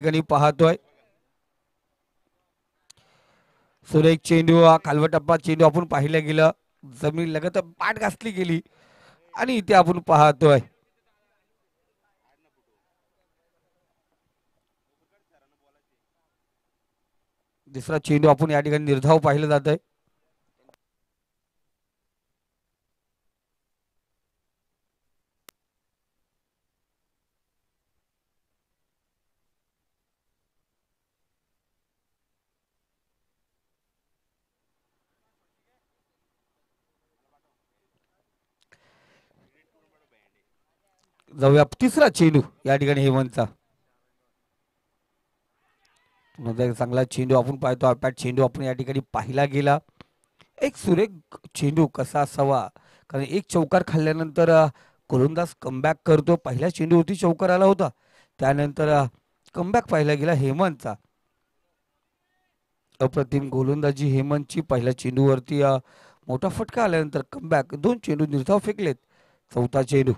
ठिकाणी पाहतोय. सुरेख चेंडू हा खालवा टप्पा चेंडू आपण पाहिलं गेलं. जमीन लगत पाठ घासली गेली. आणि इथे आपण पाहतोय. दुसरा चेंडू आपण या ठिकाणी निर्धाव पाहिलं जात आहे जाऊया. तिसरा चेंडू या ठिकाणी हेमंतचा. एक चांगला चेंडू आपण पाहतो. आपल्या चेंडू आपण या ठिकाणी पाहिला गेला. एक सुरेख चेंडू कसा असावा? कारण एक चौकार खाल्ल्यानंतर गोलंदाज कमबॅक करतो. पहिल्या चेंडूवरती चौकार आला होता. त्यानंतर कमबॅक पाहिला गेला हेमंतचा. अप्रतिम गोलंदाजी हेमंतची पहिल्या चेंडूवरती मोठा फटका आल्यानंतर कमबॅक दोन चेंडू निर्धाव फेकलेत. चौथा चेंडू.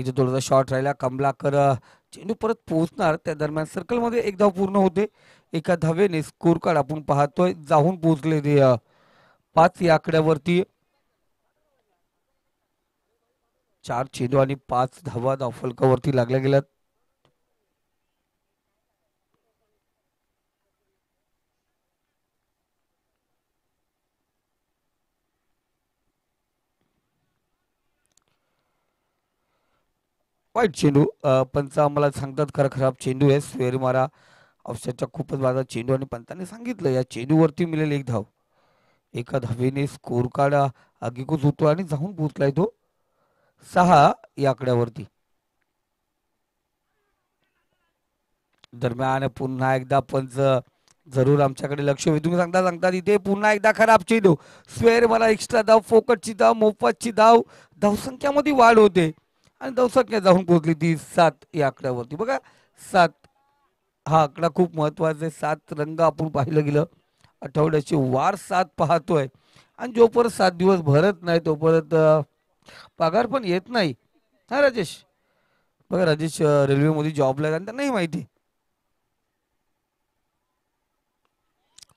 इथे थोडासा शॉर्ट राहिला. कमलाकर चेंडू परत पोहोचणार. त्या दरम्यान सर्कलमध्ये एक धाव पूर्ण होते. एका धावेने स्कोर कार्ड आपण पाहतोय. जाऊन पोहोचले ते पाच या आकड्यावरती. चार चेंडू आणि पाच धावा धावफलकावरती लागल्या गेल्यात. वाईट चेंडू. पंच आम्हाला सांगतात खरं खराब चेंडू आहे. स्वेर मारा. औषधाच्या खूपच माझा चेंडू आणि पंतांनी सांगितलं या चेंडूवरती मिळेल एक धाव. एका धावेने स्कोर कार्ड आगीकूच होतो आणि जाऊन पोचलाय तो सहा या आकड्यावरती. दरम्यान पुन्हा एकदा पंच जरूर आमच्याकडे लक्ष वेधून सांगता सांगतात इथे पुन्हा एकदा खराब चेंडू. स्वेर मला एक्स्ट्रा धाव फोकटची धाव मोफतची धाव. धावसंख्यामध्ये वाढ होते. आणि धावसंख्या जाऊन पोहोचली ती सात या आकड्यावरती. बघा सात हा आकडा खूप महत्त्वाचा आहे. सात रंग आपण पाहिलं गेलं. आठवड्याचे वार सात पाहतोय. आणि जोपर्यंत सात दिवस भरत नाही तोपर्यंत पगार पण येत नाही. हा राजेश? बघा राजेश रेल्वेमध्ये जॉबला जाणं नाही माहिती.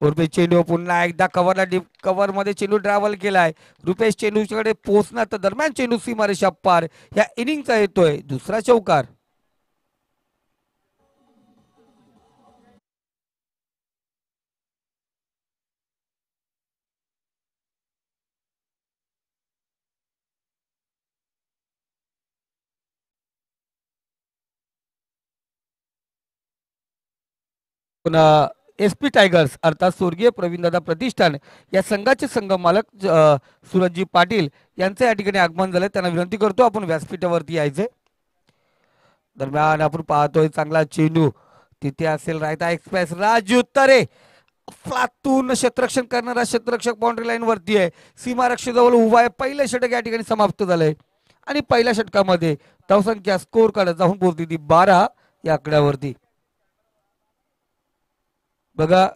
रुपेश चेंडू पुन्हा एकदा कव्हरला डीप कव्हरमध्ये चेंडू ट्रॅव्हल केलाय. रुपेश चेंडूच्याकडे पोहोचणार तर दरम्यान चेंडू सीमारेषा पार या इनिंगचा येतोय दुसरा चौकार पुन्हा एस पी टायगर्स अर्थात स्वर्गीय प्रवीणदादा प्रतिष्ठान या संघाचे संघ मालक सुरजजी पाटील यांचं या ठिकाणी आगमन झालं. त्यांना विनंती करतो आपण व्यासपीठावरती यायचे. दरम्यान आपण पाहतोय चांगला चेंडू. तिथे असेल रायता एक्सप्रेस. राजू तरे. फ्लातून क्षेत्ररक्षण करणारा क्षेत्ररक्षक बाउंड्री लाईन वरती आहे. सीमारक्षेजवळ उभा आहे. पहिलं षटक या ठिकाणी समाप्त झालंय. आणि पहिल्या षटकामध्ये धावसंख्या स्कोर काढत जाऊन पोहोचली ती बारा या आकड्यावरती. बघा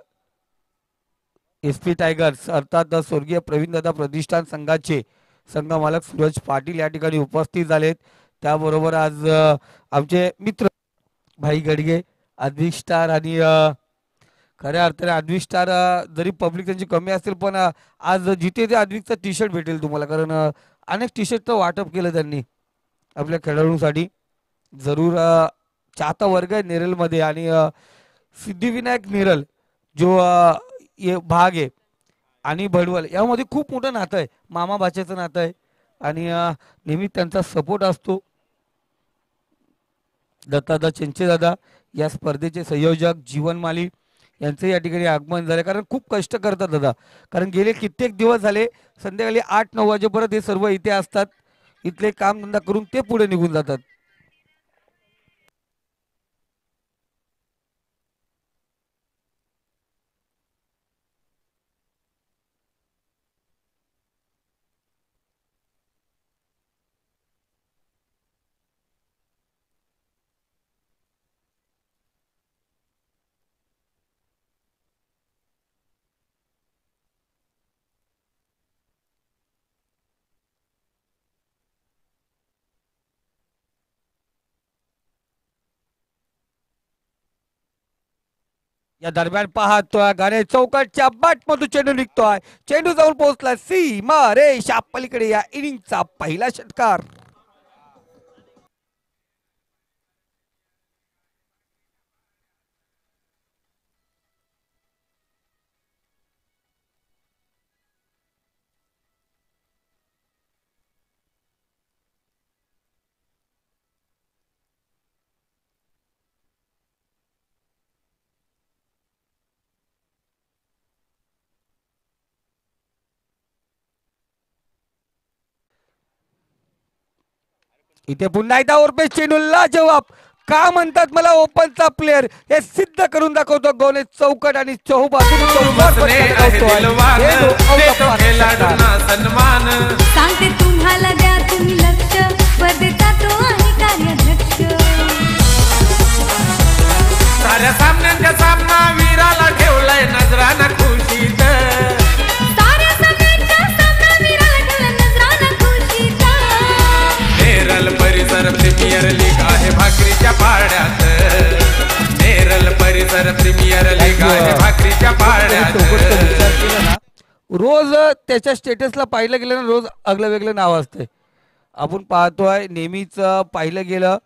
एस पी टायगर्स अर्थात स्वर्गीय प्रवीणदादा प्रतिष्ठान संघाचे संघ मालक सूरज पाटील या ठिकाणी उपस्थित झालेत. त्याबरोबर आज आमचे मित्र भाई गडगे अद्विक स्टार आणि खऱ्या अर्थाने अद्विक स्टार जरी पब्लिक त्यांची कमी असेल पण आज जिथे ते अद्विकचा टी शर्ट भेटेल तुम्हाला. कारण अनेक टी शर्टचं वाटप केलं त्यांनी आपल्या खेळाडूंसाठी. जरूर चाहता वर्ग आहे नेरलमध्ये आणि सिद्धिविनायक नेरल जो ये भाग आहे आणि भडवल यामध्ये खूप मोठं नातं आहे. मामा भाच्याचं नातं आहे. आणि नेहमी त्यांचा सपोर्ट असतो. दत्तादा दादा या स्पर्धेचे संयोजक जीवन माली यांचं या ठिकाणी आगमन झालं. कारण खूप कष्ट करतात दादा. कारण गेले कित्येक दिवस झाले संध्याकाळी आठ नऊ वाजेपर्यंत हे सर्व इथे असतात. इथले कामधंदा करून ते पुढे निघून जातात. या दरम्यान पाहतोय गणेश चौकाटच्या बॅट मधून चेंडू निघतोय. चेंडू जाऊन पोहोचला. सीमा रे शापलीकडे या इनिंगचा पहिला षटकार. इथे पुन्हा एकदा ओरपे चेंडूला जवाब. का म्हणतात मला ओपनचा प्लेअर हे सिद्ध करून दाखवतो गोने चौकट आणि सांगते तुम्हाला द्या तुम्ही लक्ष. स्पर्धेचा तो आहे कार्याध्यक्ष. साऱ्या सामन्यांच्या सामना वीराला ठेवलाय नजराना रोज त्याच्या स्टेटसला पाहिलं गेलं ना रोज अगलं वेगळं नाव असते आपण पाहतोय नेहमीच पाहिलं गेलं.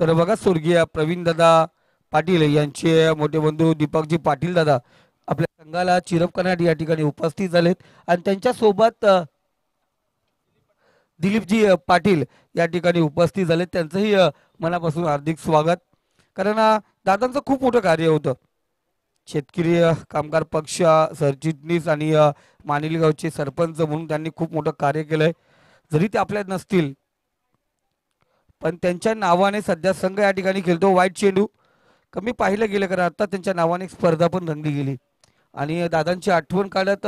तर बघा स्वर्गीय प्रवीण दादा पाटील यांचे मोठे बंधू दीपकजी पाटील दादा आपल्या संघाला चिरप करण्यासाठी या ठिकाणी उपस्थित झालेत. आणि त्यांच्यासोबत दिलीपजी पाटील या ठिकाणी उपस्थित झालेत. त्यांचंही मनापासून हार्दिक स्वागत. कारण दादांचं खूप मोठं कार्य होतं. शेतकरी कामगार पक्ष सरचिटणीस आणि मानिलगावचे सरपंच म्हणून त्यांनी खूप मोठं कार्य केलंय. जरी ते आपल्यात नसतील पण त्यांच्या नावाने सध्या संघ या ठिकाणी खेळतो. वाईट चेंडू कमी पाहिलं गेलं कारण आता त्यांच्या नावाने एक स्पर्धा पण रंगली गेली. आणि दादांची आठवण काढत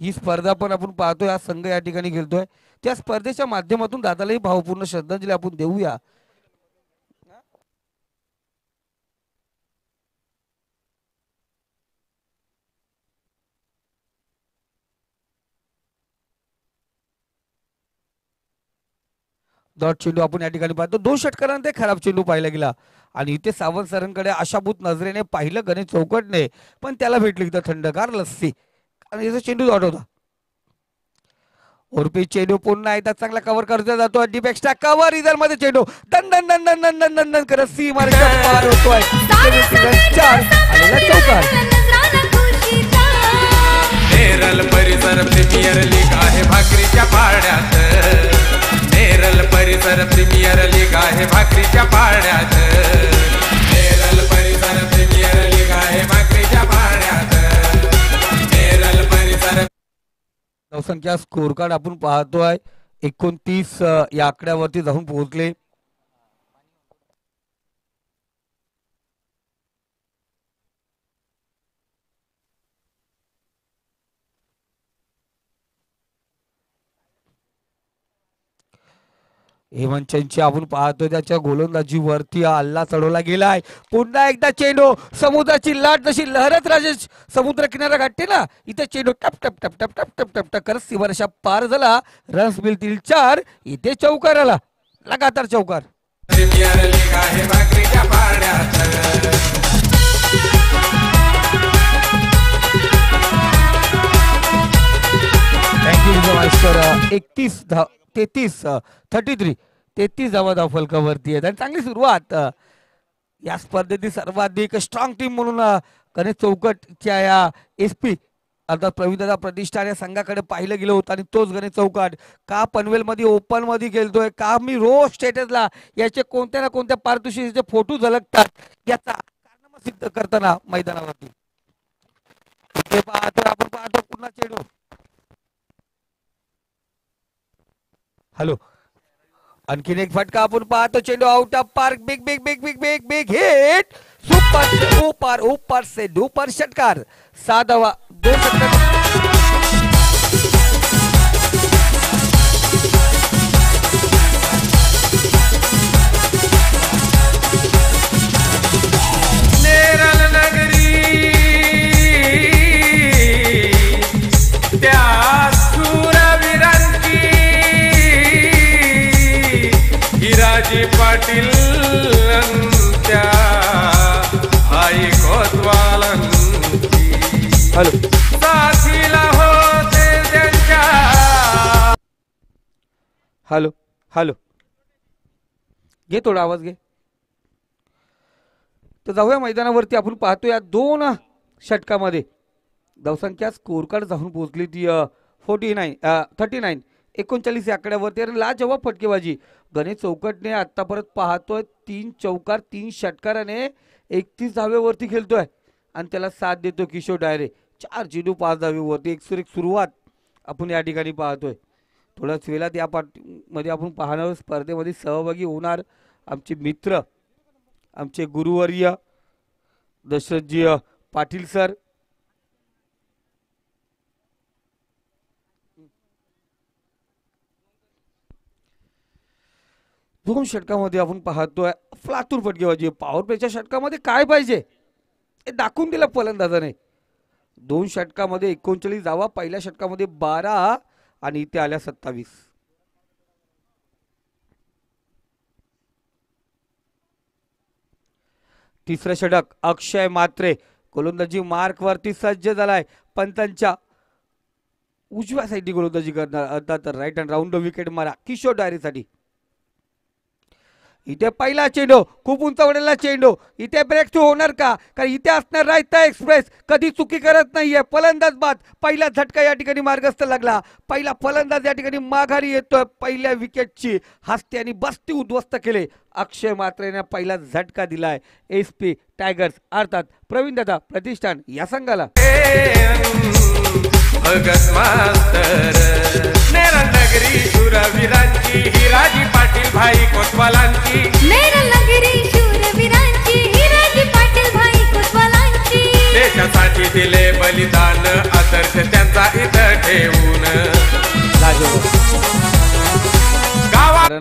ही स्पर्धा पण आपण पाहतोय हा संघ या ठिकाणी खेळतोय. त्या स्पर्धेच्या माध्यमातून दादालाही भावपूर्ण श्रद्धांजली आपण देऊया. डॉट चेंडू आपण या ठिकाणी पाहतो दोन षटकारांना खराब चेंडू पाहिला गेला आणि इथे सावंत सरांकडे अशाभूत नजरेने पाहिलं गणेश चौकटने पण त्याला भेटली तर थंडगार लस्सी कारण याचा चेंडू दॉट होता ओरपी चेंडू पुन्हा एकदा चांगला कव्हर करता जातो डिपेक्षा कव्हर इधरमध्ये चेंडू दन दन दन दन दन दन दन करत सी मार्ग होतोय धावसंख्या कार्ड आपण पाहतोय एकोणतीस या आकड्यावरती जाऊन पोहोचले. हेमंतची आपण पाहतोय त्याच्या गोलंदाजीवरती हल्ला चढवला गेलाय. पुन्हा एकदा चेंडू समुद्राची लाट जशी लहरत राजेश समुद्र किनारा गाठते ना इथे चेंडू टप टप टप टप टप टप टप टप करत सीमारेषा पार झाला. रन्स मिळतील चार इथे चौकार आला. लगातार चौकार. Uh, एकतीस धाव तेहतीस uh, थर्टी थ्री तेहतीस धावा धाव फलकावरती आहेत. आणि चांगली सुरुवात. या स्पर्धेतील सर्वाधिक स्ट्रॉंग टीम म्हणून गणेश चौकटच्या या एस पी अर्थात प्रवीणदादा प्रतिष्ठान या संघाकडे पाहिलं गेलं होतं. आणि तोच गणेश चौकाट. का पनवेलमध्ये ओपनमध्ये गेलतोय? का मी रोज स्टेटसला याचे कोणत्या ना कोणत्या पारितोषिकाचे फोटो झलकतात? याचा कारनामा सिद्ध करताना मैदानावरती. इथे पाहतो आपण पाहतो पुन्हा चेडू. हॅलो आणखीन एक फटका आपण पाहतो चेंडू out of park big big big big big big hit super से ऊपर ऊपर से डुपर षटकार साधावा दोन षटकार हिराजी पाटील त्या कोतवालांची. हॅलो. साथीला होते त्यांच्या. Hello hello. घे थोडा आवाज घे. तर जाऊया मैदानावरती आपण पाहतो या दोन षटकामध्ये. धावसंख्या स्कोर कार्ड जाऊन पोहोचली ती फोर्टी नाईन थर्टी नाईन एकोणचाळीस या आकड्यावरती. आणि लाजवाब फटकेबाजी. गणेश चौकटने आत्तापर्यंत पाहतोय तीन चौकार तीन षटकाराने एकतीस धावेवरती खेळतोय. आणि त्याला साथ देतो किशोर डायरे. चार चेंडू पाच धावेवरती एक सुरेख सुरुवात आपण या ठिकाणी पाहतोय. थोड्याच वेळात या पाठमध्ये आपण पाहणार स्पर्धेमध्ये सहभागी होणार आमचे मित्र आमचे गुरुवर्य दशरथजी पाटील सर. दोन षटकामध्ये आपण पाहतोय फ्लातूर फटकेबाजी. पॉवर प्लेच्या षटकामध्ये काय पाहिजे? हे दाखवून दिलं फलंदाजाने. दोन षटकामध्ये एकोणचाळीस जावा पहिल्या षटकामध्ये बारा आणि इथे आल्या सत्तावीस. तिसरं षटक अक्षय मात्रे गोलंदाजी मार्क वरती सज्ज झालाय. पंतांच्या उजव्या साईडनी गोलंदाजी करणार. अर्थात राईट अँड राऊंड विकेट मारा. किशोर डायरीसाठी. इथे पहिला चेंडू खूप उंचवलेला चेंडू. इथे ब्रेक थ्रू होणार का? कारण इथे असणार रायता एक्सप्रेस कधी चुकी करत नाहीये. फलंदाज बाद पहिला झटका या ठिकाणी मार्गस्थ लागला. पहिला फलंदाज या ठिकाणी माघारी येतोय पहिल्या विकेटची हस्ते आणि बस्ती उद्ध्वस्त केले. अक्षय मात्रेने पहिला झटका दिलाय. एस पी टायगर्स अर्थात प्रवीण दादा प्रतिष्ठान या संघाला. भगत पाटील भाई कोतवालांची.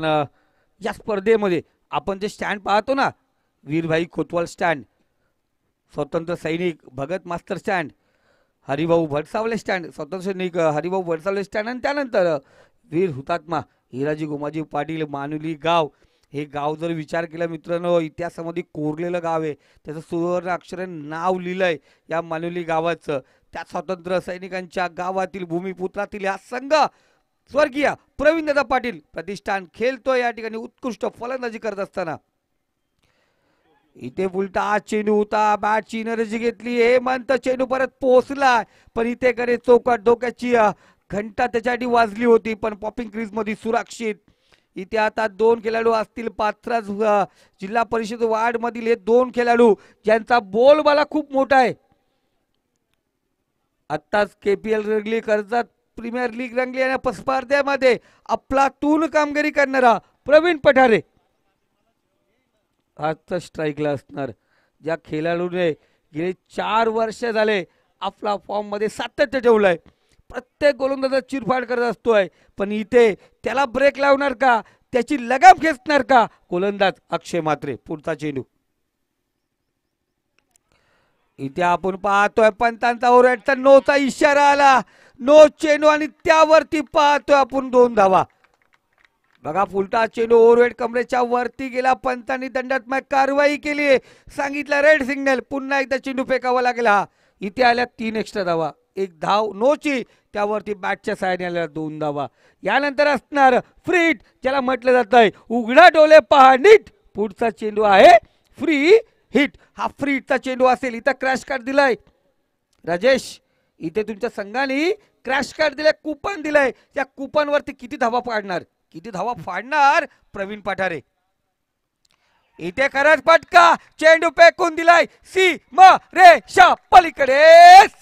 कारण या स्पर्धेमध्ये आपण जे स्टँड पाहतो ना वीरभाई कोतवाल स्टँड स्वतंत्र सैनिक भगत मास्तर स्टँड हरिभाऊ भडसावले स्टँड स्वतंत्र सैनिक हरिभाऊ भडसावले स्टँड आणि त्यानंतर वीर हुतात्मा हिराजी गोमाजी पाटील मानुली गाव. हे गाव जर विचार केला मित्रांनो इतिहासामध्ये कोरलेलं गाव आहे. त्याचं सुवर्ण अक्षरे नाव लिहिलंय या मानुली गावाचं. त्या स्वातंत्र्य सैनिकांच्या गावातील भूमिपुत्रातील हा संघ स्वर्गीय प्रवीणदादा पाटील प्रतिष्ठान खेळतोय या ठिकाणी उत्कृष्ट फलंदाजी करत असताना. इथे उलटा आज चेंडू होता बॅटची एनर्जी घेतली हेमंत चेंडू परत पोहोचला पण इथे कडे चौकात डोक्याची घंटा त्याच्यासाठी वाजली होती पण पॉपिंग क्रीजमध्ये सुरक्षित. इथे आता दोन खेळाडू असतील पात्रा जिल्हा परिषद वार्ड मधील हे दोन खेळाडू ज्यांचा बोलबाला खूप मोठा आहे. आत्ताच केपीएल रेगली कर्जत प्रीमियर लीग रंगली आणि स्पर्धेमध्ये अफलातून कामगिरी करणारा प्रवीण पठारे. आजचा स्ट्राईकला असणार. ज्या खेळाडूने गेले चार वर्ष झाले आपला फॉर्ममध्ये सातत्य ठेवलंय. प्रत्येक गोलंदाजा चिरफाड करत असतोय. पण इथे त्याला ब्रेक लावणार का? त्याची लगाम खेचणार का? गोलंदाज अक्षय मात्रे पुढचा चेंडू. इथे आपण पाहतोय पंतांचा ओरडचा नोचा इशारा आला. नो चेंडू आणि त्यावरती पाहतोय आपण दोन धावा. बघा फुलटा चेंडू ओव्हरवेट कमरेच्या वरती गेला. पंतांनी दंडात्मक कारवाई केली. सांगितलं रेड सिग्नल. पुन्हा एकदा चेंडू फेकावा लागला हा. इथे आल्या तीन एक्स्ट्रा धावा. एक धाव नोची त्यावरती बॅटच्या साहाय्याने आल्या दोन धावा. यानंतर असणार फ्रीट ज्याला म्हटलं जात आहे उघडा डोले पहा नीट. पुढचा चेंडू आहे फ्री हिट. हा फ्रीटचा चेंडू असेल. इथं क्रॅश कार्ड दिलाय. राजेश इथे तुमच्या संघाने क्रॅश कार्ड दिलाय कुपन दिलंय. त्या कुपन वरती किती धावा पाडणार? किती धावा फाडणार प्रवीण पठारे? इथे खरंच पटका चेंडू पेकून दिलाय सी म रे शा पलीकडे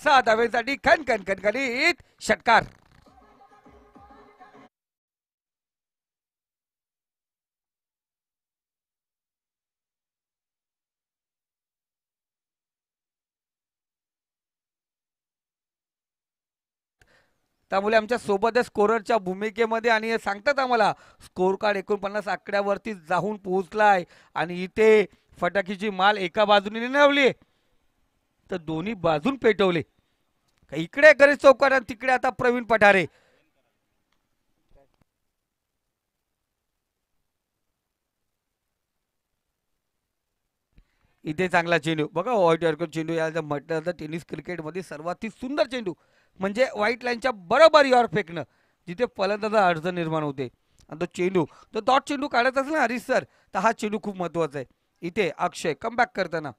सहा धावेसाठी खन खन षटकार. त्यामुळे आमच्यासोबत स्कोररच्या भूमिकेमध्ये आणि सांगतात आम्हाला स्कोर कार्ड एकोणपन्नास आकड्यावरती जाऊन पोहोचलाय आणि इथे फटाकीची माल एका बाजूने नावली तर दोन्ही बाजून पेटवले. इकडे गणेश चौकात आणि तिकडे आता प्रवीण पठारे. इथे चांगला चेंडू. बघा व्हाईट चेंडू याला म्हटलं तर टेनिस क्रिकेटमध्ये सर्वात सुंदर चेंडू. म्हणजे व्हाईट लाईनच्या बरोबर यॉर फेकणं. जिथे फलंदाजा अडचण निर्माण होते. आणि तो चेंडू तो डॉट चेंडू काढत असेल ना हरीश सर तर हा चेंडू खूप महत्त्वाचा आहे. इथे अक्षय कमबॅक करताना.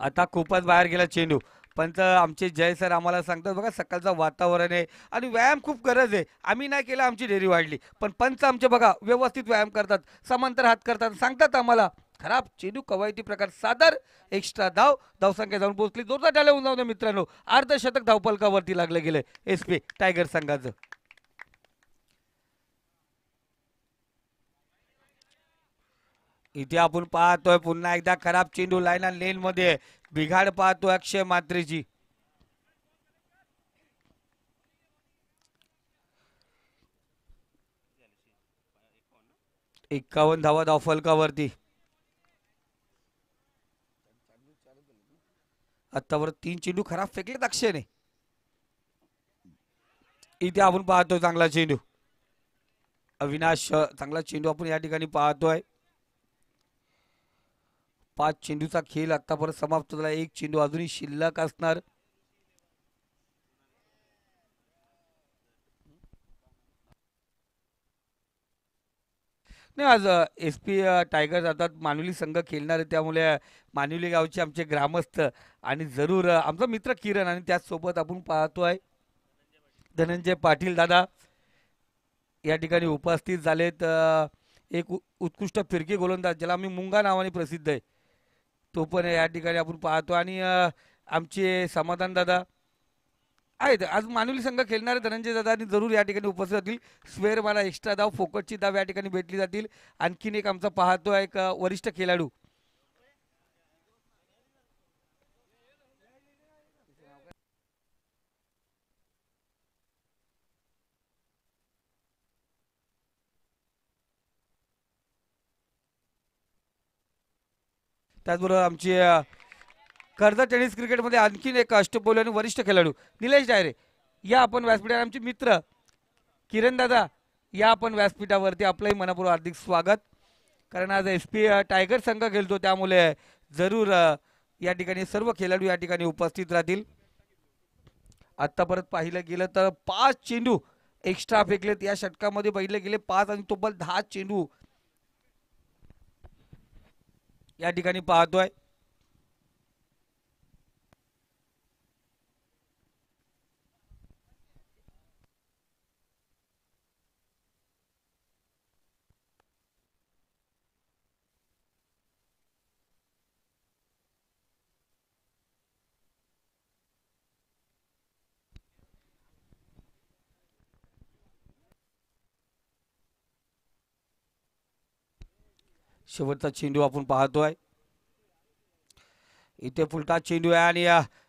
आता खूपच बाहेर गेला चेंडू. पंच आमचे जय सर आम्हाला सांगतात बघा सकाळचं वातावरण आहे आणि व्यायाम खूप गरज आहे. आम्ही नाही केला आमची डेअरी वाढली. पण पंच आमचे बघा व्यवस्थित व्यायाम करतात समांतर हात करतात सांगतात आम्हाला. खराब चेंडू कवायती प्रकार सादर. एक्स्ट्रा धाव धावसंख्या जाऊन पोहोचली. जोरदार टाळ्या होऊन जाऊ नये मित्रांनो. अर्धशतक धावपलकावरती लागलं गेलं. एस पी टायगर संघाचं. इथे आपण पाहतोय पुन्हा एकदा खराब चेंडू लाईन लेन मध्ये. बिघाड पाहतोय अक्षय मात्रेची एक्कावन्न धावा धावफलकावरती आतावर तीन चेंडू खराब फेकलेत अक्षयने. इथे आपण पाहतोय चांगला चेंडू. अविनाश चांगला चेंडू आपण या ठिकाणी पाहतोय. पाच चेंडूचा खेळ आतापर्यंत समाप्त झाला. एक चेंडू अजूनही शिल्लक असणार. नाही आज एस पी टायगर आता मानुली संघ खेळणार आहे त्यामुळे मानुली गावचे आमचे ग्रामस्थ आणि जरूर आमचा मित्र किरण आणि त्याचसोबत आपण पाहतोय धनंजय पाटील दादा. या ठिकाणी उपस्थित झालेत एक उ- उत्कृष्ट फिरकी गोलंदाज ज्याला आम्ही मुंगा नावाने प्रसिद्ध आहे. तो पण या ठिकाणी आपण पाहतो आणि आमचे समाधान दादा. आहेत. आज मानवली संघ खेळणारे धनंजय दादा आणि जरूर या ठिकाणी उपस्थित राहतील स्वेअर मला एक्स्ट्रा धाव फोकटची धाव या ठिकाणी भेटली जातील. आणखीन एक आमचा पाहतो एक वरिष्ठ खेळाडू. त्याचबरोबर आमची कर्जा टेनिस क्रिकेटमध्ये आणखीन एक अष्टपैलू आणि वरिष्ठ खेळाडू. निलेश डायरे या आपण व्यासपीठावर आमचे मित्र. किरण दादा या आपण व्यासपीठावरती आपलंही मनापूर्वक हार्दिक स्वागत. कारण आज एस पी टायगर संघ खेळतो त्यामुळे जरूर या ठिकाणी सर्व खेळाडू या ठिकाणी उपस्थित राहतील. आत्ता परत पाहिलं गेलं तर पाच चेंडू एक्स्ट्रा फेकलेत. या षटकामध्ये पाहिले गेले पाच आणि तब्बल दहा चेंडू. या ठिकाणी पाहतोय. शेवटचा चेंडू आपण पाहतोय. इथे फुलटा चेंडू आहे आणि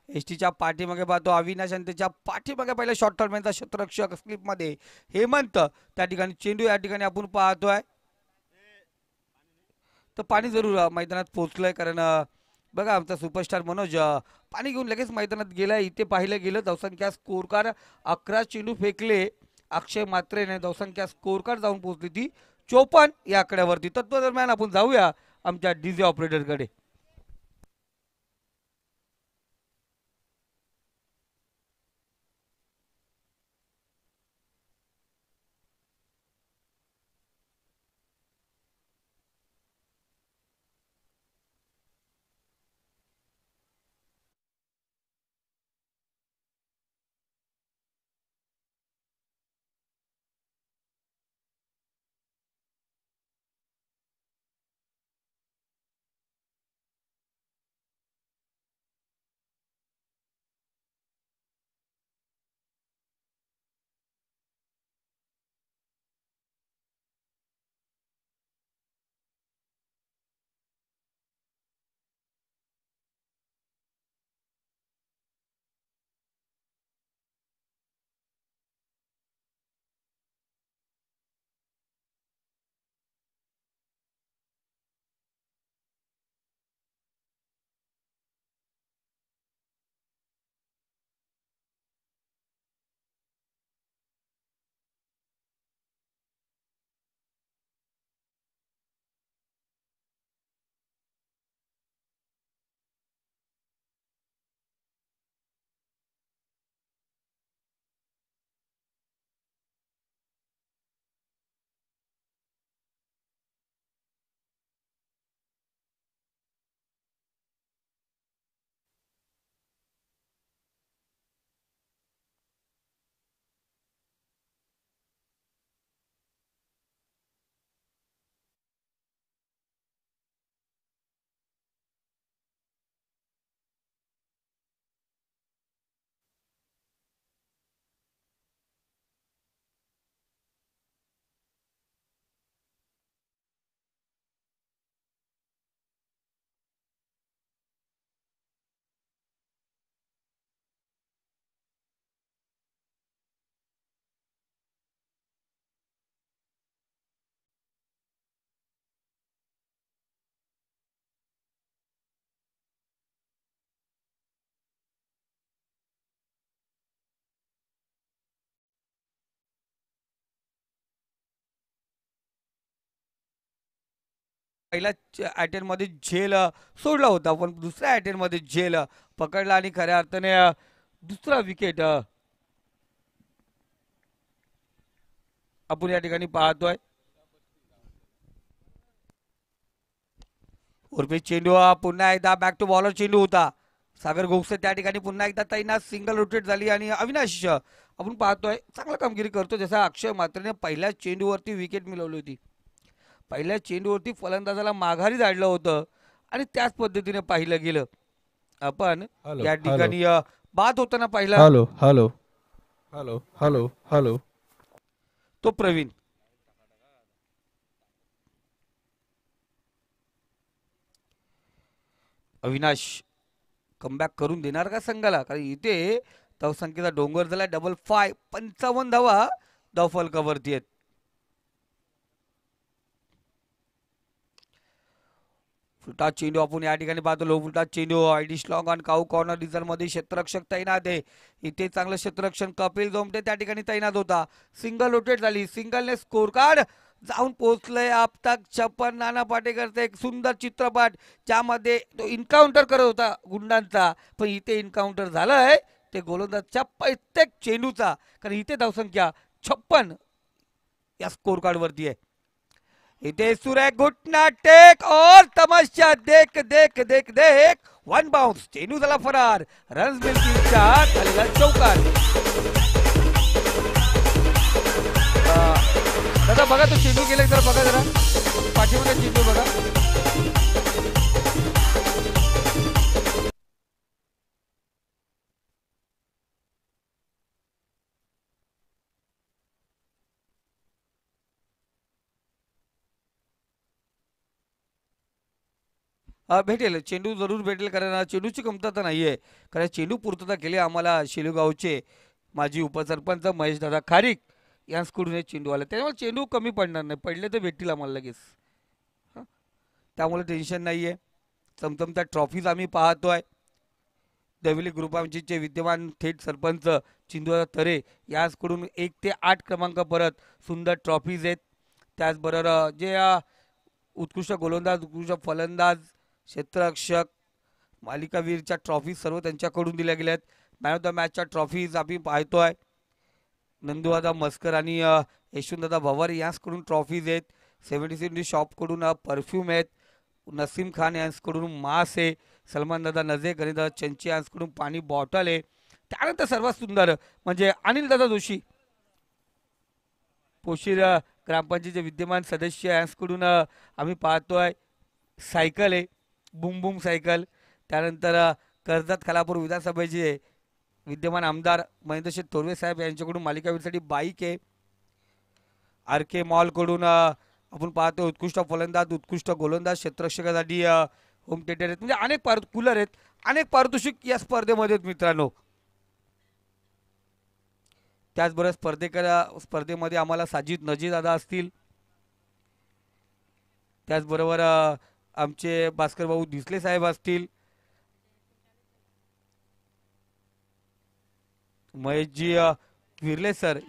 एस टीच्या पाठीमागे पाहतो. अविनाश आणि त्याच्या पाठीमागे पहिला शॉर्ट टर्मचा शतरक्षक स्लिपमध्ये हेमंत त्या ठिकाणी चेंडू या ठिकाणी आपण पाहतोय. तर पाणी जरूर मैदानात पोहोचलंय कारण बघा आमचा सुपरस्टार मनोज पाणी घेऊन लगेच मैदानात गेलाय. इथे पाहिलं गेलं धावसंख्या स्कोरकार अकरा चेंडू फेकले. अक्षय मात्रेने धावसंख्या स्कोरकार जाऊन पोहोचली ती चोपन्न या आकड्यावरती तत्वदरम्यान आपण जाऊया आमच्या डीजे ऑपरेटरकडे पहिल्या अटेम्प्टमध्ये झेल सोडला होता पण दुसऱ्या अटेम्प्टमध्ये झेल पकडला आणि खऱ्या अर्थाने दुसरा विकेट आपण या ठिकाणी पाहतोय. उर्फे चेंडू पुन्हा एकदा बॅक टू बॉलर चेंडू होता. सागर गोगसे त्या ठिकाणी पुन्हा एकदा तैनात सिंगल रोटेट झाली आणि अविनाश आपण पाहतोय चांगला कामगिरी करतो जसा अक्षय मात्रेने पहिल्या चेंडूवरती विकेट मिळवली होती. पहिल्या चेंडूवरती फलंदाजाला माघारी धाडलं होतं आणि त्याच पद्धतीने पाहिलं गेलं. आपण या. ठिकाणी बाद होताना पाहिलं. Hello hello hello hello hello तो प्रवीण. अविनाश कमबॅक करून देणार का संघाला? कारण इथे धावसंख्येचा डोंगर झाला डबल फाय पंचावन्न धावा धाव फलकावरती आहेत. फुलटा चेंडू आपण या ठिकाणी पाहतो लो फुलटा चेंडू आयडी स्लॉंग आणि काऊ कॉर्नर डिझलमध्ये क्षेत्ररक्षक तैनात आहे. इथे चांगलं क्षेत्ररक्षण कपिल जोमटे त्या ठिकाणी तैनात होता. सिंगल रोटेट झाली. सिंगलने स्कोर कार्ड जाऊन पोहोचलंय. आपताक छप्पन नाना पाटेकरचा एक सुंदर चित्रपट ज्यामध्ये तो इन्काउंटर करत होता गुंडांचा. पण इथे इन्काउंटर झालंय. ते गोलंदाजच्या प्रत्येक चेंडूचा. कारण इथे धावसंख्या छप्पन या स्कोर कार्डवरती आहे. इथे है घुटना टेक और तमस्या देख देख देख देख। वन बाउंस चेनू झाला फरार। रन मिलती चार अल्लाह चौकार। अं, दादा बघा तो चेंडू गेले जरा बघा जरा। पाठीमागे चेंडू बघा। भेटेल. चेंडू जरूर भेटेल कारण चेंडूची कमतरता नाही आहे कारण चेंडू पूर्तता केली आम्हाला शेलूगावचे माजी उपसरपंच महेश दादा खारीक यांच्याकडून हे चेंडू आले. त्यामुळे चेंडू कमी पडणार नाही. पडले तर भेटतील आम्हाला लगेच. त्यामुळे टेन्शन नाही आहे चमचमत्या ट्रॉफीज आम्ही पाहतोय. देवली ग्रुप आमचे विद्यमान थेट सरपंच चिंदुरा तरे याचकडून एक ते आठ क्रमांक परत सुंदर ट्रॉफीज आहेत. त्याचबरोबर जे उत्कृष्ट गोलंदाज उत्कृष्ट फलंदाज क्षेत्ररक्षक मालिकावीरच्या ट्रॉफी सर्व त्यांच्याकडून दिल्या गेल्या आहेत. मॅन ऑफ द मॅचच्या ट्रॉफीज आम्ही पाहतो आहे नंदुदादा मस्कर आणि यशवंतदादा भवर यांचकडून ट्रॉफीज आहेत. सेव्हन्टी सेव्हन्टी शॉपकडून परफ्यूम आहेत. नसीम खान यांचकडून मास आहे. सलमान दादा नजे गणितदादा चंची यांचकडून पाणी बॉटल आहे. त्यानंतर सर्वात सुंदर म्हणजे अनिल दादा जोशी. पोशीर ग्रामपंचायतीचे विद्यमान सदस्य यांचकडून आम्ही पाहतो आहे सायकल आहे. बुम बुम सायकल. त्यानंतर कर्जत खालापूर विधानसभेचे विद्यमान आमदार महेंद्र शेठ थोरवे साहेब यांच्याकडून मालिकावीरसाठी बाईक आहे. आर के मॉलकडून आपण पाहतो उत्कृष्ट फलंदाज उत्कृष्ट गोलंदाज क्षेत्ररक्षकासाठी होम थिएटर आहेत. म्हणजे अनेक पार कूलर आहेत. अनेक पारितोषिक या स्पर्धेमध्ये आहेत मित्रांनो. त्याचबरोबर स्पर्धेकर स्पर्धेमध्ये आम्हाला साजिद नजीदादा असतील. त्याचबरोबर आमचे भास्कर भाऊ दिसले साहेब असतील. महेशजी विरले सर.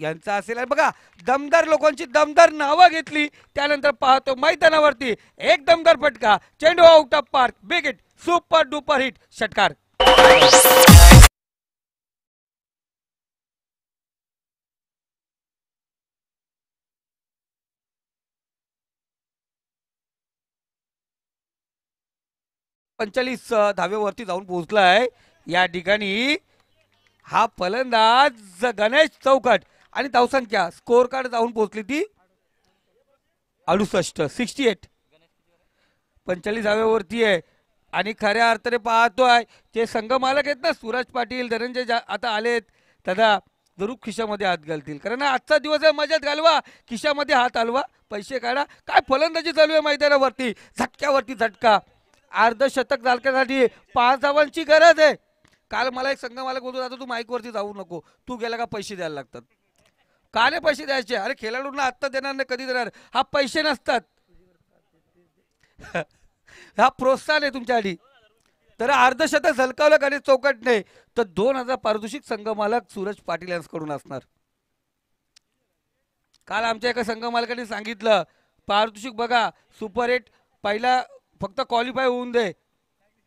यांचा असेल. बघा दमदार लोकांची दमदार नावं घेतली. त्यानंतर पाहतो मैदानावरती एक दमदार फटका. चेंडू out of park. Big hit super duper hit षटकार. पंचेचाळीस धावेवरती जाऊन पोहोचला आहे या ठिकाणी हा फलंदाज गणेश चौकट आणि धावसंख्या. स्कोर कार्ड जाऊन पोहोचली ती अडुसष्ट सिक्स्टी एट. पंचेचाळीस धावेवरती आहे. आणि खऱ्या अर्थाने पाहतोय जे संघ मालक आहेत ना सूरज पाटील धनंजय आता आलेत. दादा जरूर खिशामध्ये हात घालतील. कारण आजचा दिवस आहे मजात घालवा. खिशामध्ये हात हलवा. पैसे काढा. काय फलंदाजी चालू आहे मैदानावरती. झटक्यावरती झटका. अर्धशतक झालक्यासाठी पाच धावांची गरज आहे. काल मला एक संघ मालक बोलतो आता तू माईकवरती जाऊ नको. तू गेला का पैसे द्यायला लागतात. का नाही पैसे द्यायचे? अरे खेळाडूंना आत्ता देणार नाही कधी देणार? हा पैसे नसतात. हा प्रोत्साहन आहे तुमच्यासाठी. तर अर्धशतक झलकावलं गणेश चौकट नाही? तर दोन हजार पारितोषिक संघ मालक सूरज पाटील यांच्याकडून असणार. काल आमच्या एका संघ मालकाने सांगितलं पारितोषिक बघा सुपर एट पहिला फक्त क्वालिफाय होऊन दे.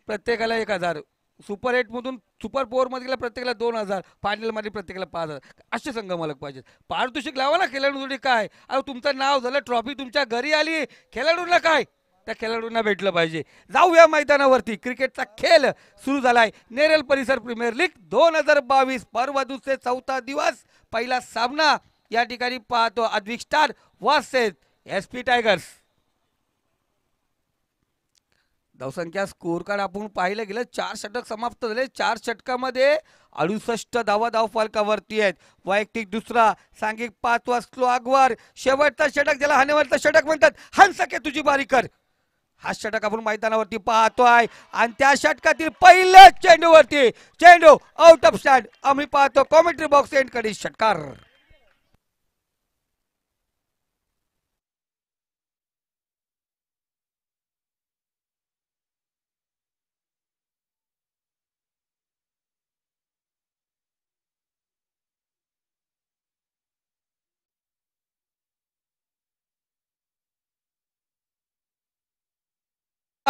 प्रत्येकाला एक हजार. सुपर एटमधून सुपर फोरमध्ये गेला प्रत्येकाला दोन हजार. फायनलमध्ये प्रत्येकाला पाच हजार. असे संघ मालक पाहिजेत. पारितोषिक लावा ना खेळाडूंसाठी काय? अहो तुमचं नाव झालं ट्रॉफी तुमच्या घरी आली. खेळाडूंना काय? त्या खेळाडूंना भेटलं पाहिजे. जाऊया मैदानावरती. क्रिकेटचा खेळ सुरू झालाय. नेरल परिसर प्रीमियर लीग दोन हजार बावीस पर्व दुसरे चौथा दिवस. पहिला सामना या ठिकाणी पाहतो. Advik Star versus S P Tigers धावसंख्या स्कोर कार्ड आपण पाहिलं गेलं. चार षटक समाप्त झाले. चार षटकामध्ये अडुसष्ट धावा धाव फलकावरती आहेत. वैयक्तिक दुसरा सांघिक पाचवा स्लो अगवार शेवटचा षटक ज्याला हानेवरचं षटक म्हणतात हंसके तुझी बारी कर हा षटक आपण मैदानावरती पाहतोय. आणि त्या षटकातील पहिल्याच चेंडूवरती चेंडू आउट ऑफ स्टँड आम्ही पाहतो कॉमेंट्री बॉक्स एंडकडे षटकार.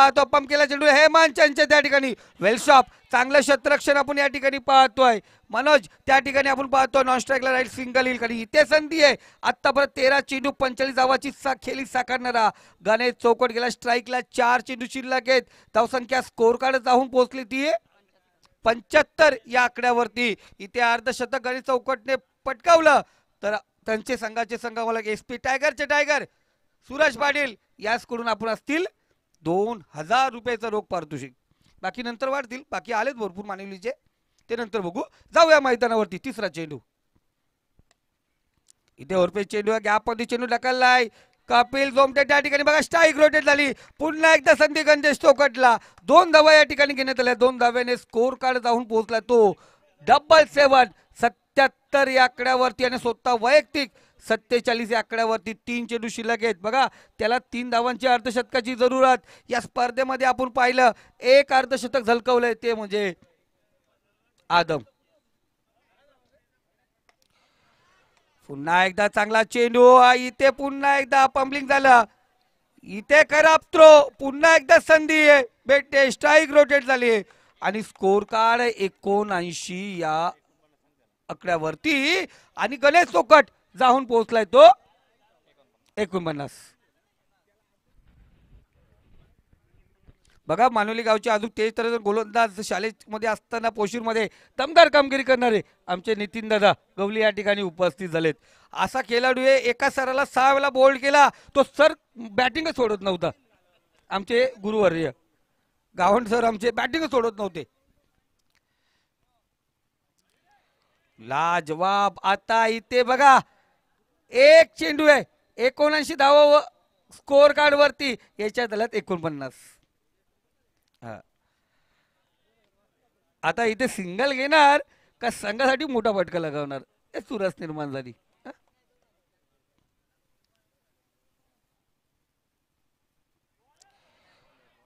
पाहतो पंप केला चेंडू. हेमान चंचल त्या ठिकाणी. वेल शॉप चांगलं क्षेत्ररक्षण आपण या ठिकाणी पाहतोय. मनोज त्या ठिकाणी आपण पाहतो नॉन स्ट्राईकला राईट सिंगल येईल कारण इथे संधी आहे. आत्तापर्यंत तेरा चेंडू पंचेचाळीस धावाची सा खेळी साकारणारा गणेश चौकट गेला. स्ट्राईकला चार चेंडू शिल्लक आहेत. धावसंख्या स्कोर कार्ड जाऊन पोहोचली ती. पंच्याहत्तर या आकड्यावरती. इथे अर्धशतक गणेश चौकटने पटकावलं. तर त्यांचे संघाचे संघ मला एस पी टायगरचे टायगर सूरज पाटील याचकडून आपण असतील दोन हजार रुपयाचा रोख पारितोषिक. बाकी नंतर वाढतील बाकी आलेत भरपूर मानवलीचे ते नंतर बघू. जाऊया मैदानावरती तिसरा चेंडू. इथे ओरपे चेंडू गॅपमध्ये चेंडू ढकललाय. कपिल जोमटे त्या ठिकाणी बघा स्ट्राईक रोटेट झाली. पुन्हा एकदा संधी गंजेश चौकटला. दोन धावा या ठिकाणी घेण्यात आल्या. दोन धाव्याने स्कोर कार्ड जाऊन पोहोचला तो. डबल सेवन सत्याहत्तर या आकड्यावरती आणि स्वतः वैयक्तिक सत्तेचाळीस या आकड्यावरती तीन चेंडू शिल्लक आहेत. बघा त्याला तीन धावांची अर्धशतकाची जरूरत. या स्पर्धेमध्ये आपण पाहिलं एक अर्धशतक झलकवलंय ते म्हणजे आदम. पुन्हा एकदा चांगला चेंडू. इथे पुन्हा एकदा पंबलिंग झालं. इथे खराब थ्रो पुन्हा एकदा संधी आहे. भेटते. स्ट्राईक रोटेट झाली आणि स्कोर कार्ड एकोणऐंशी या आकड्यावरती. आणि गणेश चौकट जाऊन पोहोचलाय तो एकोणपन्नास. बघा मानवली गावचे अजून तेज तर गोलंदाज शाळेमध्ये असताना पोशीरमध्ये दमदार कामगिरी करणारे आमचे नितीन दादा गवली या ठिकाणी उपस्थित झालेत. असा खेळाडू आहे एका सराला सहा वेळा बोल्ड केला तो सर बॅटिंगच सोडत नव्हता. आमचे गुरुवर्य. गावंड सर आमचे बॅटिंगच सोडत नव्हते. लाजवाब आता इथे बघा एक चेंडू आहे. एकोणऐंशी धावा स्कोर कार्ड वरती. याच्या दलात एकोणपन्नास. हा. आता इथे सिंगल घेणार का संघासाठी मोठा फटका लगावणार? हे चुरस निर्माण झाली.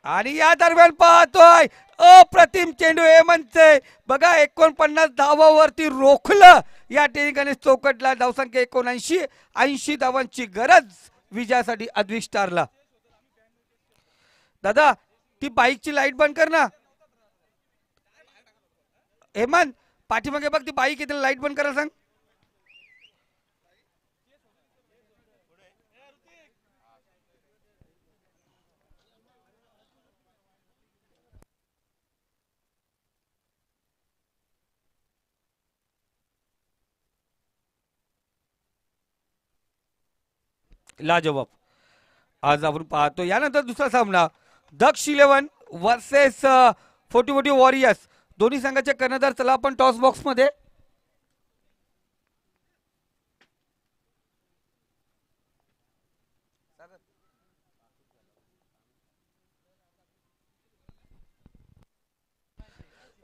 आणि या दरम्यान पाहतोय अप्रतिम चेंडू हे म्हणते बघा एकोणपन्नास धावावरती रोखलं. या ठिकाणी चौकटला धावसंख्या एकोणऐंशी ऐंशी धावांची गरज विजयासाठी अद्विक स्टारला दादा ती बाईकची लाइट बंद कर ना. हेमंत पाठीमागे बघ ती बाईक येते लाइट बंद करायला सांग. लाजवाब. आज आपण पाहतो यानंतर दुसरा सामना. Daksh eleven versus forty forty warriors. दोन्ही संघाचे कर्णधार चला आपण टॉस बॉक्समध्ये.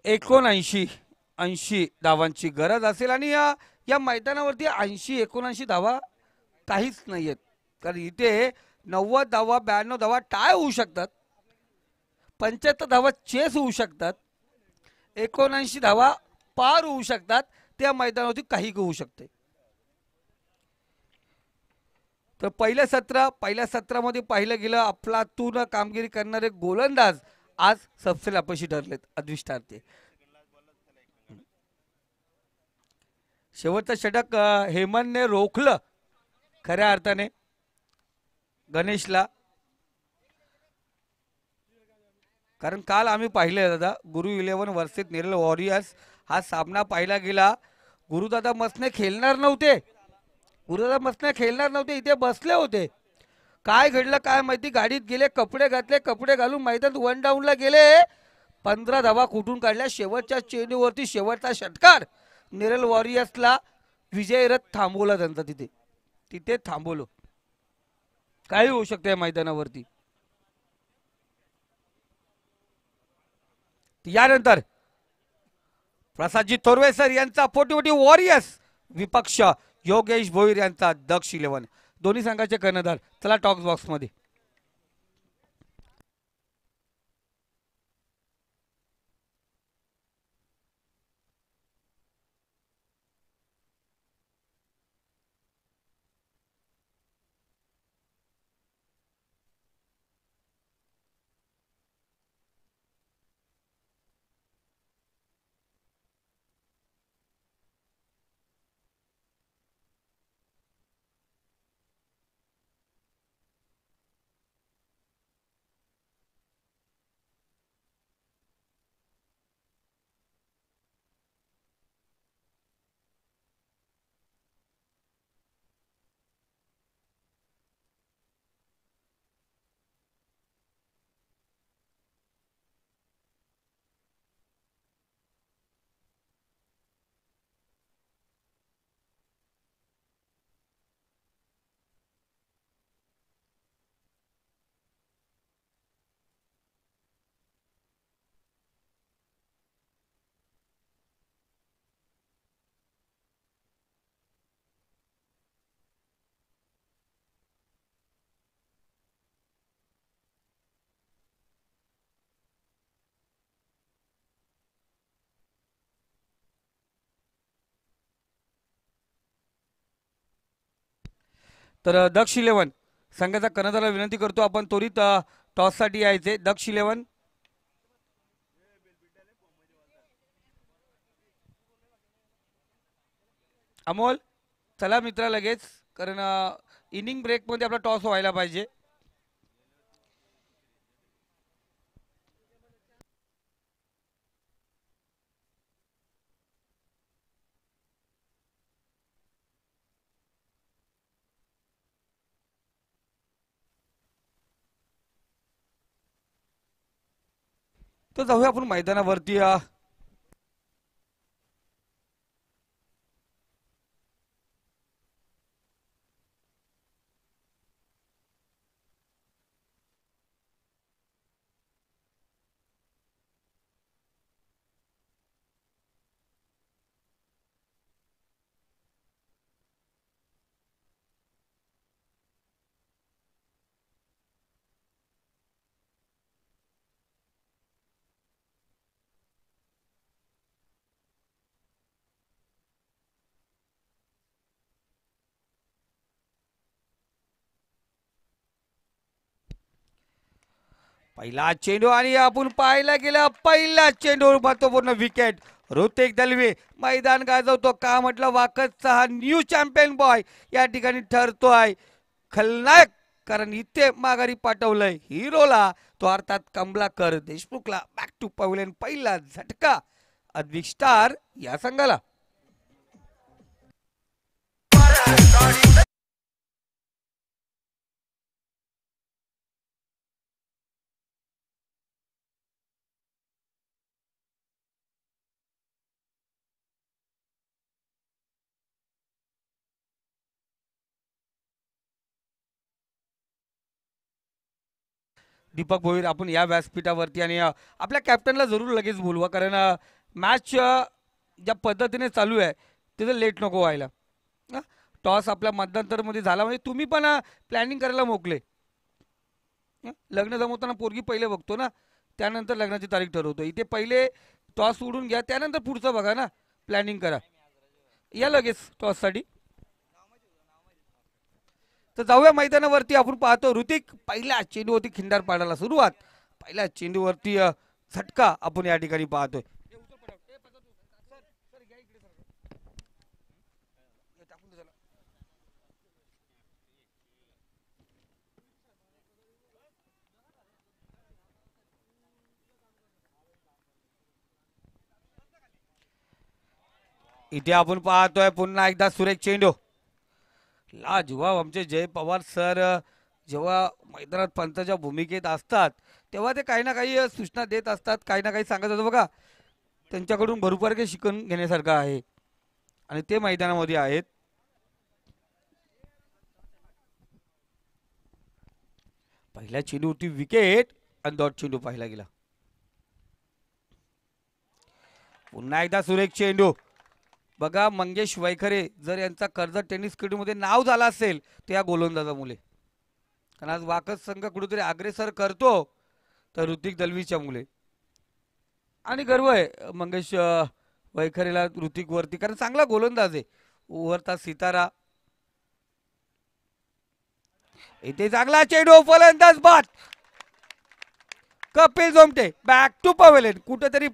एकोणऐंशी ऐंशी धावांची गरज असेल आणि या या मैदानावरती ऐंशी एकोणऐंशी धावा काहीच नाही आहेत कारण इथे नव्वद धावा ब्याण्णव धावा टाय होऊ शकतात. पंच्याहत्तर धावा चेस होऊ शकतात. एकोणऐंशी धावा पार होऊ शकतात. त्या मैदानावरती काही होऊ शकते. तर पहिलं सत्र पहिल्या सत्रामध्ये पाहिलं गेलं अफलातून कामगिरी करणारे गोलंदाज आज सबसेल अपयशी ठरलेत अदृष्टार्थी शेवटचं षटक हेमंतने रोखलं खऱ्या अर्थाने. गणेशला. कारण काल आम्ही पाहिले दादा गुरु इलेव्हन वर्सेस नेरल वॉरियर्स. हा सामना पाहिला गेला. गुरुदादा मसने खेळणार नव्हते. गुरुदादा मसने खेळणार नव्हते इथे बसले होते. काय घडलं काय माहिती? गाडीत गेले कपडे घातले कपडे घालून मैदान वन डाऊनला गेले. पंधरा धावा कुठून काढल्या? शेवटच्या चेंडूवरती शेवटचा षटकार नेरल वॉरियर्सला विजय रथ थांबवला त्यांचा तिथे. तिथे थांबवलो. काही होऊ शकतं या मैदानावरती? यानंतर प्रसादजी थोरवे सर यांचा फोटीवटी वॉरियर्स विपक्ष योगेश भोईर यांचा दक्ष इलेव्हन. दोन्ही संघाचे कर्णधार चला टॉक्स बॉक्समध्ये. तर दक्ष इलेवन संघाचा कर्णधाराला विनंती करतो आपण त्वरित टॉससाठी यायचे. दक्ष इलेवन अमोल चला मित्रा लगेच कारण इनिंग ब्रेकमध्ये आपला टॉस व्हायला पाहिजे. तर जाऊया आपण मैदानावरती पहिला चेंडू आणि आपण पाहायला गेलं पहिला चेंडू महत्त्वपूर्ण विकेट ऋतिक दलवे मैदान गाजवतो. का म्हटलं? वाकतचा हा न्यू चॅम्पियन बॉय या ठिकाणी ठरतो आहे खलनायक कारण इथे माघारी पाठवलंय हिरोला. तो अर्थात कमलाकर देशमुखला बॅक टू पवलेन पहिला झटका. अद्विक स्टार या संघाला. दीपक भोईर आपण या व्यासपीठावरती आणि आपल्या कॅप्टनला जरूर लगेच बोलवा कारण मॅच ज्या पद्धतीने चालू आहे तिथं लेट नको व्हायला. टॉस आपल्या मध्यंतरमध्ये झाला म्हणजे तुम्ही पण प्लॅनिंग करायला मोकले. लग्न जमवताना पोरगी पहिले बघतो ना त्यानंतर लग्नाची तारीख ठरवतो. इथे पहिले टॉस उडून घ्या त्यानंतर पुढचं बघा ना प्लॅनिंग करा. या लगेच टॉससाठी तर जाऊया मैदानावरती. आपण पाहतो ऋतिक पहिल्या चेंडूवरती खिंडार पाडायला सुरुवात. पहिल्या चेंडूवरती झटका आपण या ठिकाणी पाहतोय. इथे आपण पाहतोय पुन्हा एकदा सुरेख चेंडू. लाजवाब आमचे जय पवार सर जेव्हा मैदानात पंचाच्या भूमिकेत असतात तेव्हा ते काही ना काही सूचना देत असतात काही ना काही सांगत असतात. बघा त्यांच्याकडून भरपूर काही शिकून घेण्यासारखं आहे. आणि ते मैदानामध्ये आहेत. पहिल्या चेंडूवरती विकेट आणि डॉट चेंडू पाहिला गेला. पुन्हा एकदा सुरेख चेंडू. बघा मंगेश वैखरे जर यांचा कर्जत टेनिसमध्ये नाव झाला असेल तर या गोलंदाजामुळे कारण आज वाकच संघ कुठेतरी अग्रेसर करतो तर ऋतिक दलवीच्या मुले. आणि गर्व आहे मंगेश वैखरेला ऋतिक वरती कारण चांगला गोलंदाज आहे. वरता सितारा. इथे चांगला चेंडू फलंदाज बाद. Kapil Jomte back to pavilion कुठेतरी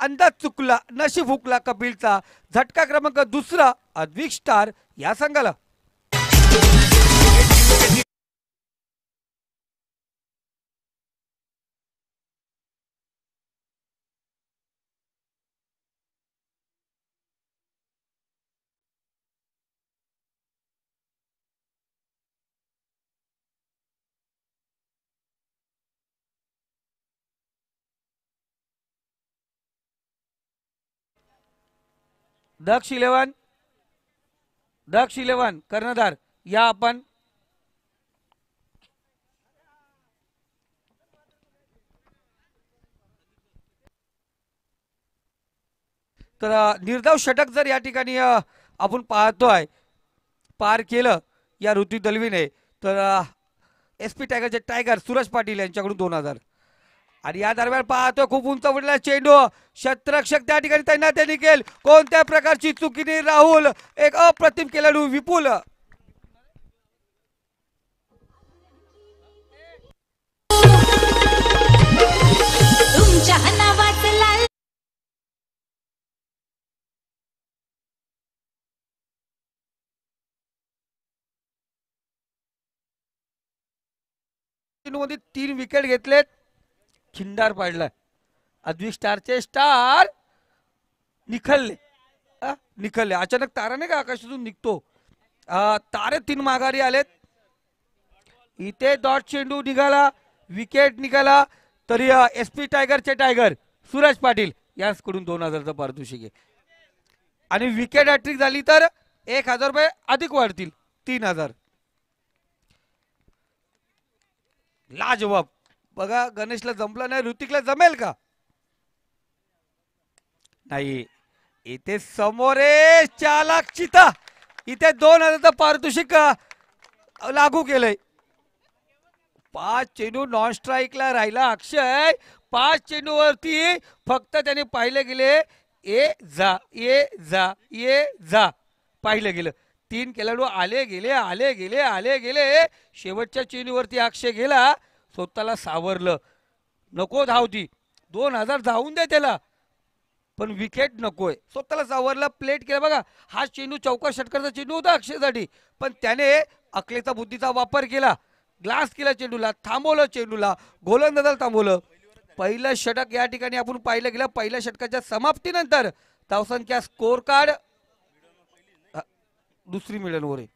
अंदाज चुकला नशीब हुकला कपिलचा झटका क्रमांक दुसरा अद्विक स्टार या संघाला. दक्ष इलेवन दक्ष इलेवन कर्णधार या आपण तर निर्धाव षटक जर या ठिकाणी आपण पाहतोय पार केलं या ऋतू दलवीने तर एस पी टायगरचे टायगर सूरज पाटील यांच्याकडून दोन हजार. आणि या दरम्यान पाहतो खूप उंच उडलेला चेंडू. शतरक्षक त्या ठिकाणी तैनात निकेल कोणत्या प्रकारची चुकीने राहुल एक अप्रतिम खेळाडू विपुल? तीन विकेट घेतलेत. खिंडार पाडलाय. अद्विक स्टारचे स्टार निखलले. निखलले. अचानक तारा नाही का आकाशातून निघतो? तारे तीन माघारी आलेत. इथे डॉट चेंडू निघाला विकेट निघाला तरी एस पी टायगरचे टायगर सूरज पाटील यांकडून दोन हजारचं पारितोषिक आहे. आणि विकेट हॅट्रिक झाली तर एक हजार रुपये अधिक वाढतील तीन हजार. लाजवाब. बघा गणेशला जमलं नाही ऋतिकला जमेल का? नाही. इथे समोरे चालक चिता. इथे दोन हजारचं पारितोषिक लागू केलंय. पाच चेंडू नॉन स्ट्राईकला राहिला अक्षय. पाच चेंडूवरती फक्त त्याने पाहिले गेले ए जा ये जा ये जा. पाहिलं गेलं. तीन खेळाडू आले गेले आले गेले आले गेले. शेवटच्या चेंडूवरती अक्षय गेला. स्वतःला सावरलं. नको धावती. दोन हजार धावून दे त्याला. पण विकेट नकोय. स्वतःला सावरला प्लेट केला. बघा हा चेंडू चौका षटकाचा चेंडू होता अक्षयसाठी. पण त्याने अकलेचा बुद्धीचा वापर केला. ग्लास केला चेंडूला थांबवलं चेंडूला. गोलंदाजाला थांबवलं. पहिलं षटक या ठिकाणी आपण पाहिलं गेलं. पहिल्या षटकाच्या समाप्तीनंतर धावसंख्या स्कोर कार्ड दुसरी मिळणवर आहे.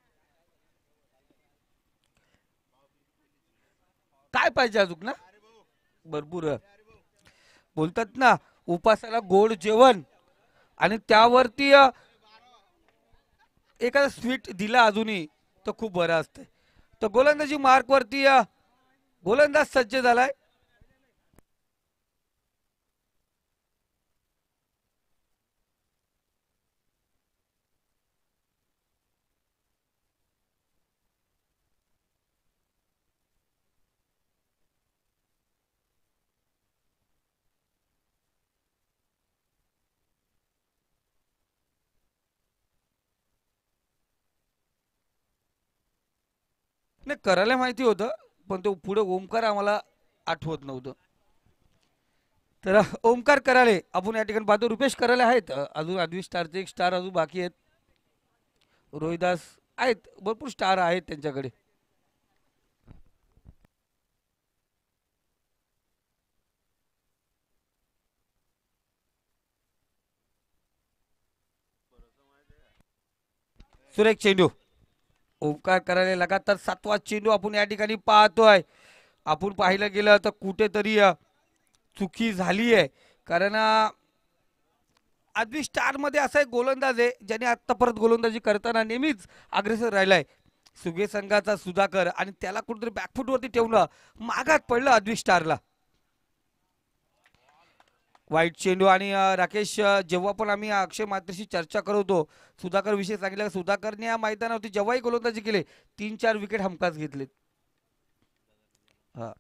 काय पाहिजे अजून ना? भरपूर. बोलतात ना उपासाला गोड जेवण. आणि त्यावरती एखादा स्वीट दिला अजूनही तर खूप बरं असतंय. तर गोलंदाजी मार्क वरती गोलंदाज सज्ज झालाय. करायला माहिती होतं पण तो पुढे ओमकार आम्हाला आठवत नव्हतं. तर ओमकार कराले आपण या ठिकाणी पाहतो रुपेश कराले आहेत. अजून आदवी स्टारचे एक स्टार अजून बाकी आहेत. रोहिदास आहेत. भरपूर स्टार आहेत त्यांच्याकडे. सुरेख चेंडू. ओंकार करायला लगातार सातवा चेंडू आपण या ठिकाणी पाहतोय. आपण पाहिलं गेलं तर कुठेतरी चुकी झाली आहे कारण अ, आदवी स्टार असा एक गोलंदाज आहे ज्याने आत्ता परत गोलंदाजी करताना नेहमीच अग्रेसर राहिलाय. सुगे संघाचा सुधाकर आणि त्याला कुठेतरी बॅकफूटवरती ठेवणं ठेवलं मागात पडलं आदवी स्टारला. वाईट चेंडू आणि राकेश जेव्हा पण आम्ही अक्षय मात्रेशी चर्चा करतो सुधाकर विषयी सांगितलं सुधाकरने या मैदानावरती जेव्हाही गोलंदाजी केले तीन चार विकेट हमखास घेतलेत. हा.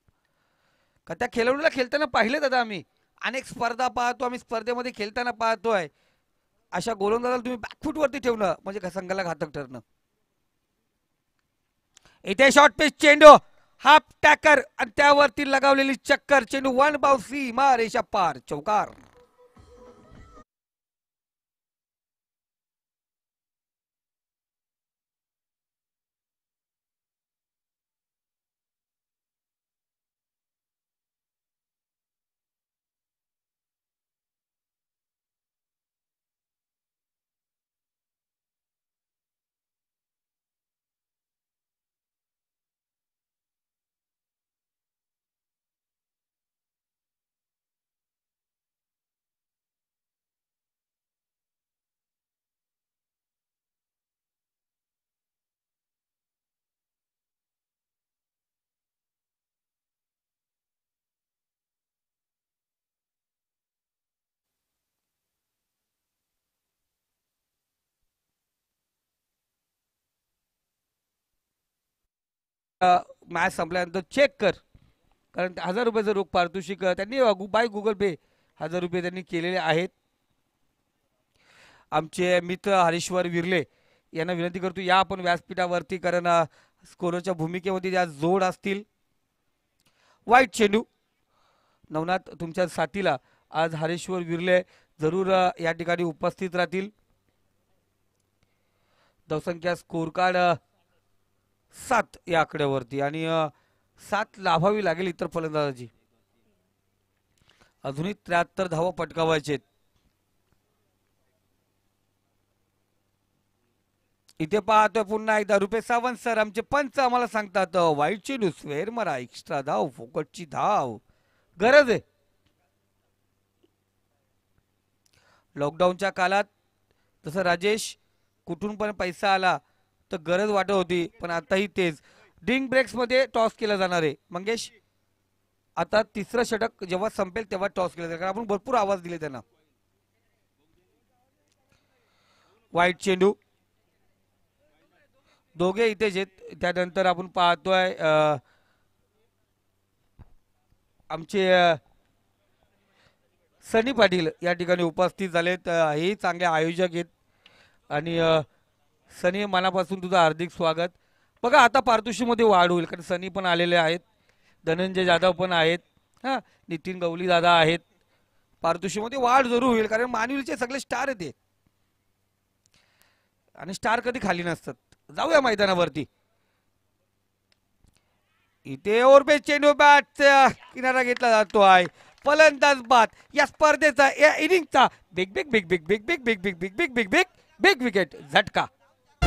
का त्या खेळाडूला खेळताना पाहिले दादा आम्ही. अनेक स्पर्धा पाहतो आम्ही स्पर्धेमध्ये खेळताना पाहतोय. अशा गोलंदाजाला तुम्ही बॅकफूटवरती ठेवणं म्हणजे संघाला घातक ठरणं. इथे शॉर्ट पिच चेंडू. हाफ टॅकर आणि त्यावरती लगावलेली चक्कर चेंडू वन बाउ सी मा रेषा पार चौकार. मॅच संपल्यानंतर चेक कर. कारण हजार रुपयाचं रोख पारितोषिक त्यांनी बाय गुगल पे हजार रुपये त्यांनी केलेले आहेत. आमचे मित्र हरीश्वर विरले यांना विनंती करतो या आपण व्यासपीठावरती कारण स्कोरच्या भूमिकेमध्ये ज्या जोड असतील. वाईट चेंडू. नवनाथ तुमच्या साथीला आज हरेश्वर विरले जरूर या ठिकाणी उपस्थित राहतील. धावसंख्या स्कोर कार्ड सात या आकड्यावरती. आणि सात लाभावी लागेल इतर फलंदाजाची. अजूनही त्र्याहत्तर धावा पटकावायचे इथे पाहतोय पुन्हा एकदा रुपये सावंत सर आमचे पंच आम्हाला सांगतात अ, नुसवेर मरा एक्स्ट्रा धाव फोकटची धाव. गरज आहे. लॉकडाऊनच्या काळात तसं राजेश कुठून पण पैसा आला तर गरज वाटत होती पण आताही तेच. डिंग ब्रेक्समध्ये टॉस केला जाणार आहे. मंगेश आता तिसरं षटक जेव्हा संपेल तेव्हा टॉस केला जाणार आपण भरपूर आवाज दिले त्यांना. वाईट चेंडू. दोघे इथेच आहेत. त्यानंतर आपण पाहतोय आमचे सनी पाटील या ठिकाणी उपस्थित झालेत. हे चांगले आयोजक आहेत. आणि सनी मनापासून तुझं हार्दिक स्वागत बघा आता पारितोषिकमध्ये वाढ होईल कारण सनी पण आलेले आहेत धनंजय जाधव पण आहेत हां नितीन गवली दादा आहेत पारितोषिकमध्ये वाढ जरूर होईल कारण मानवीचे सगळे स्टार येते आणि स्टार कधी खाली नसतात जाऊया मैदानावरती इथे ओरबे चेंडू बॅट किनारा घेतला जातो आहे फलंदाज बाद या स्पर्धेचा या इनिंगचा big big big big big big big big big big big big big wicket झटका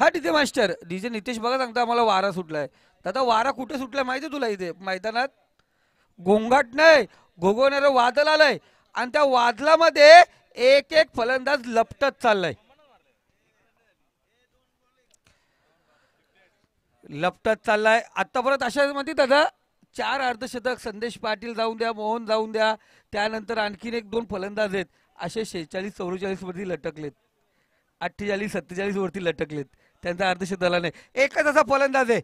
हा तिथे मास्टर. डीजे नितेश बघा सांगता आम्हाला वारा सुटलाय. दादा वारा कुठे सुटलाय माहिती तुला इथे? मैदानात? गोंगाट नाही गोगवणारं वादल आलंय. आणि त्या वादलामध्ये एक एक फलंदाज लपटत चाललाय. लपटत चाललाय. आतापर्यंत अशा मध्ये दादा चार अर्धशतक संदेश पाटील जाऊन द्या मोहन जाऊन द्या. त्यानंतर आणखीन एक दोन फलंदाज आहेत. असे शेहेचाळीस चौवेचाळीस वरती लटकलेत. अठ्ठेचाळीस सत्तेचाळीस वरती लटकलेत. त्यांचा अर्धशत झाला नाही. एकच असा फलंदाज आहे.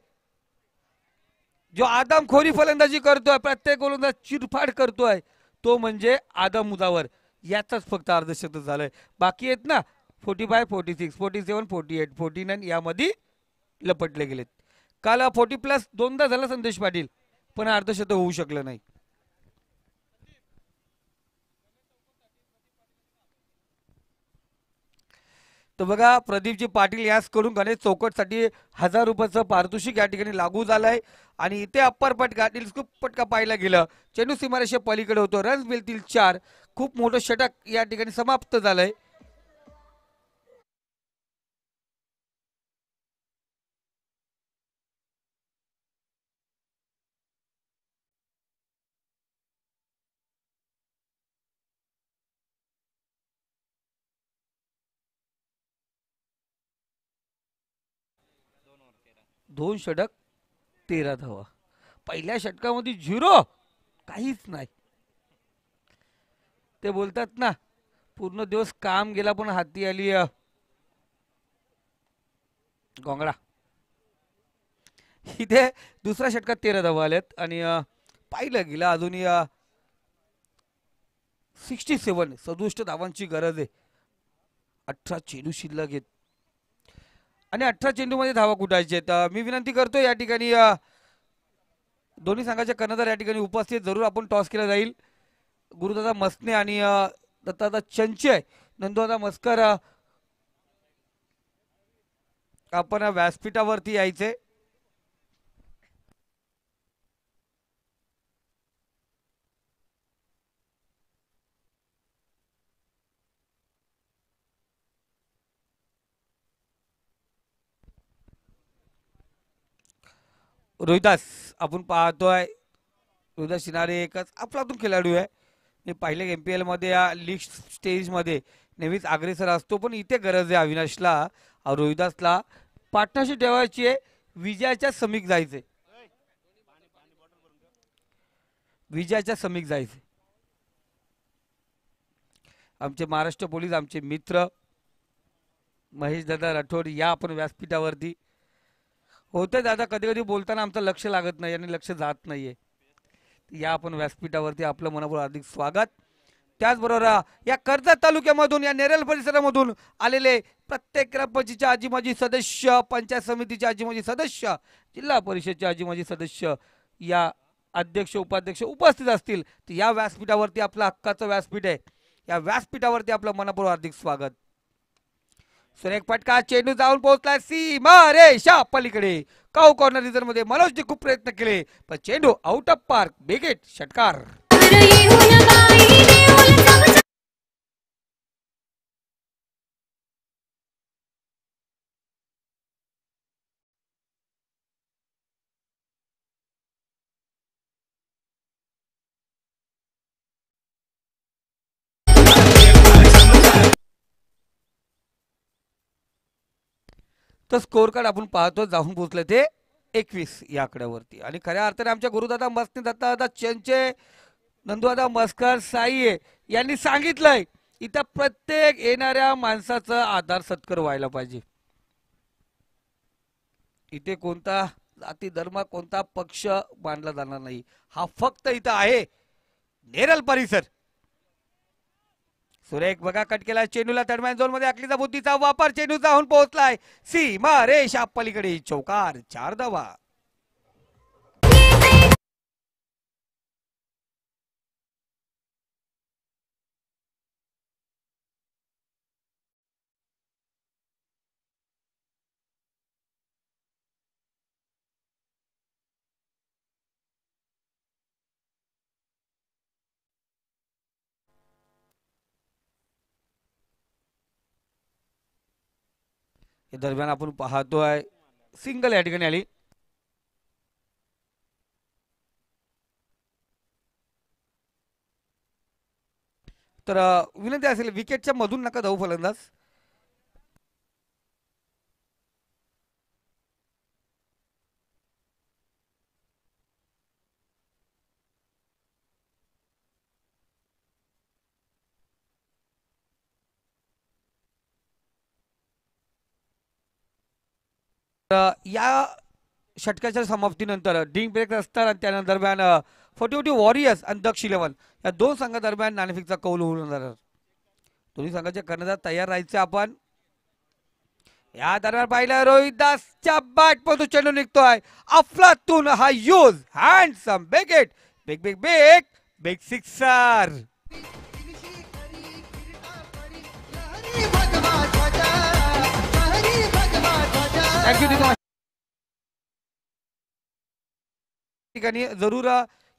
जो आदमखोरी फलंदाजी करतोय प्रत्येक गोलंदाज चिरफाड करतोय तो म्हणजे आदम उदावर. याचाच फक्त अर्धशतक झालंय. बाकी आहेत ना forty five forty six forty seven forty eight forty nine यामध्ये लपटले गेलेत. काल फोर्टी प्लस दोनदा झाला संदेश पाटील पण अर्धशतक होऊ शकलं नाही. तर बघा प्रदीपजी पाटील याचकडून गणेश चौकटसाठी हजार रुपयाचं पारितोषिक या ठिकाणी लागू झालं आहे आणि इथे अप्पर पट खूप पटका पाहायला गेलं. चेंडू सीमारेषे पलीकडे होतो. रन्स मिळतील चार. खूप मोठं षटक या ठिकाणी समाप्त झालं आहे दोन षटक तेरा धावा. पहिल्या षटकामध्ये झिरो? काहीच नाही. ते बोलतात ना पूर्ण दिवस काम गेला पण हाती आली गोंगडा इथे दुसऱ्या षटकात तेरा धावा आल्यात आणि पाहिलं गेलं अजूनही सिक्स्टी सेवन सदुष्ट धावांची गरज आहे. अठरा चेंडू शिल्लक आहेत. आणि अठरा चेंडूमध्ये धावा कुठायचे. आहेत मी विनंती करतो या ठिकाणी दोन्ही संघाचे कर्णधार या ठिकाणी उपस्थित. जरूर आपण टॉस केला जाईल. गुरुदादा मस्ने आणि दत्तादा चंचय नंदुदादा मस्कर आपण व्यासपीठावरती यायचे. रोहिदास आपण पाहतोय रोहिदास शिनारे एकच आपलातून खेळाडू आहे. मी पाहिले एम पी एलमध्ये या लीग स्टेजमध्ये नेहमीच अग्रेसर असतो पण इथे गरज आहे अविनाशला. रोहिदासला पार्टनरशी ठेवायची आहे. विजयाच्या समीक जायचे विजयाच्या समीक जायचे आमचे महाराष्ट्र पोलीस आमचे मित्र महेश दादा राठोड या आपण व्यासपीठावरती होते दादा कधी कधी बोलताना आमचं लक्ष लागत नाही आणि लक्ष जात नाहीये. या आपण व्यासपीठावरती आपलं मनापूर हार्दिक स्वागत. त्याचबरोबर या कर्जत तालुक्यामधून या नेरल परिसरामधून आलेले प्रत्येक ग्रामपंचायतीचे आजी माजी सदस्य पंचायत समितीचे आजी माजी सदस्य जिल्हा परिषदचे आजी माजी सदस्य या अध्यक्ष उपाध्यक्ष उपस्थित असतील. तर या व्यासपीठावरती आपलं हक्काचं व्यासपीठ आहे. या व्यासपीठावरती आपलं मनापूर्व हार्दिक स्वागत. सुरेख फटका चेंडू जाऊन पोहोचलाय. सीमा रेषा पलीकडे. काऊ कॉर्नर रिझनमध्ये मनोजने खूप प्रयत्न केले पण चेंडू आउट ऑफ पार्क बिगेट षटकार. तर स्कोअर कार्ड आपण पाहतो जाऊन पोहोचले ते एकवीस या आकड्यावरती आणि खऱ्या अर्थाने आमच्या गुरुदादा मस्ते दत्ता दादा चंचे नंदुदादा मस्कर साई यांनी सांगितलंय इथं प्रत्येक येणाऱ्या माणसाचा आधार सत्कार व्हायला पाहिजे. इथे कोणता जाती धर्म कोणता पक्ष मानला जाणार नाही. हा फक्त इथं आहे नेरल परिसर. सुरेख बघा कट केला. चेंडूला दरम्यान झोनमध्ये अकलीचा बुद्धीचा वापर चेंडूचा होऊन पोहोचलाय. सीमा रेषा पलीकडे चौकार चार धावा. या दरम्यान आपण पाहतो आहे सिंगल या ठिकाणी आली. तर विनंती असेल विकेटच्या मधून नका जाऊ फलंदाज. या षटकाच्या समाप्तीनंतर डिंग ब्रेक असणार आणि त्यानंतर दरम्यान फोर्टी फोर्टी वॉरियर्स आणि दक्ष इलेव्हन या दोन संघादरम्यान नाणेफेकचा कौल होऊन जाणार दोन्ही संघाचे कर्णधार तयार राहायचे आपण. या दरम्यान पाहिलं रोहित दासच्या बॅटपासून चेंडू निघतोय. अफलातून हा use handsome बेगेट big big big big sixer thank you ठिकाणी जरूर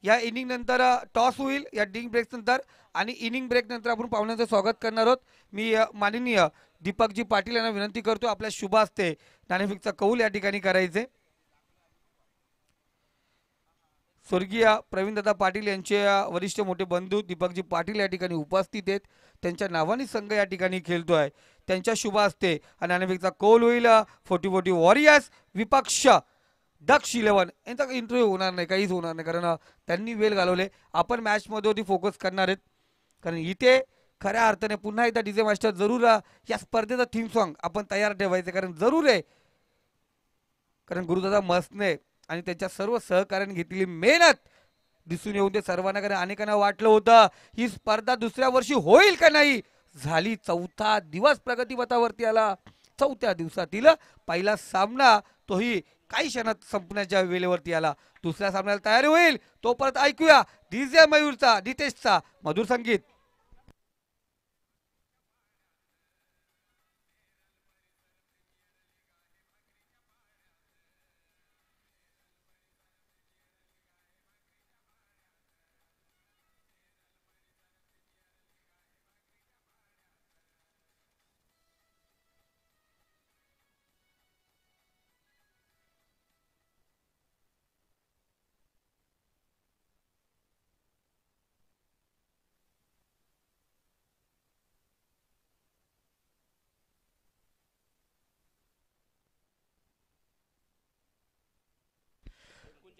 या इनिंग नंतर टॉस होईल या डिंग ब्रेक नंतर आणि इनिंग ब्रेक नंतर आपण पाहुण्यांचं स्वागत करणार आहोत. मी माननीय दीपकजी पाटील यांना विनंती करतो आपल्या शुभ असते नाणेफेकचा कौल या ठिकाणी करायचे. स्वर्गीय प्रवीणदादा पाटील यांचे वरिष्ठ मोठे बंधू दीपकजी पाटील या ठिकाणी उपस्थित आहेत. त्यांच्या नावाने संघ या ठिकाणी खेळतोय. त्यांच्या शुभ असते आणि नाणेफेकचा कौल होईल. फोर्टी फोर्टी वॉरियर्स विपक्ष दक्ष इलेव्हन. यांचा इंटरव्ह्यू होणार नाही काहीच होणार नाही. कारण त्यांनी वेळ घालवले. आपण मॅचमध्ये होती फोकस करणार आहेत. कारण इथे खऱ्या अर्थाने पुन्हा एकदा डीजे मास्टर जरूर या स्पर्धेचा थीम सॉन्ग आपण तयार ठेवायचं कारण जरूर आहे. कारण गुरुदादा मसने आणि त्यांच्या सर्व सहकार्याने घेतलेली मेहनत दिसून येऊन ते सर्वांना कारण अनेकांना वाटलं होतं ही स्पर्धा दुसऱ्या वर्षी होईल का नाही? झाली चौथा दिवस प्रगतीपथावरती आला. चौथ्या दिवसातील पहिला सामना तोही काही क्षणात संपण्याच्या वेळेवरती आला. दुसऱ्या सामन्याला तयारी होईल. तो परत ऐकूया. डीजे मयूरचा नितेशचा मधुर संगीत.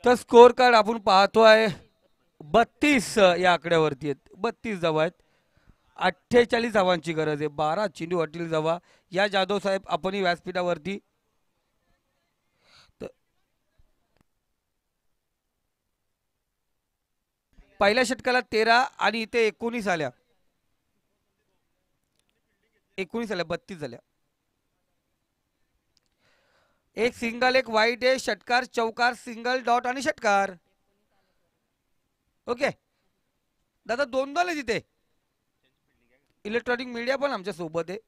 तर स्कोअर कार्ड आपण आहे. बत्तीस या आकड्यावरती आहेत. बत्तीस धावा आहेत. अठ्ठेचाळीस धावांची गरज आहे. बारा चेंडू हॉटेल धावा या जाधव साहेब आपणही व्यासपीठावरती. पहिल्या षटकाला तेरा आणि इथे एकोणीस आल्या. एकोणीस आल्या बत्तीस झाल्या एक सिंगल एक वाईट आहे षटकार चौकार सिंगल डॉट आणि षटकार. ओके. दादा दोन दोन आहे तिथे इलेक्ट्रॉनिक मीडिया पण आमच्यासोबत आहे.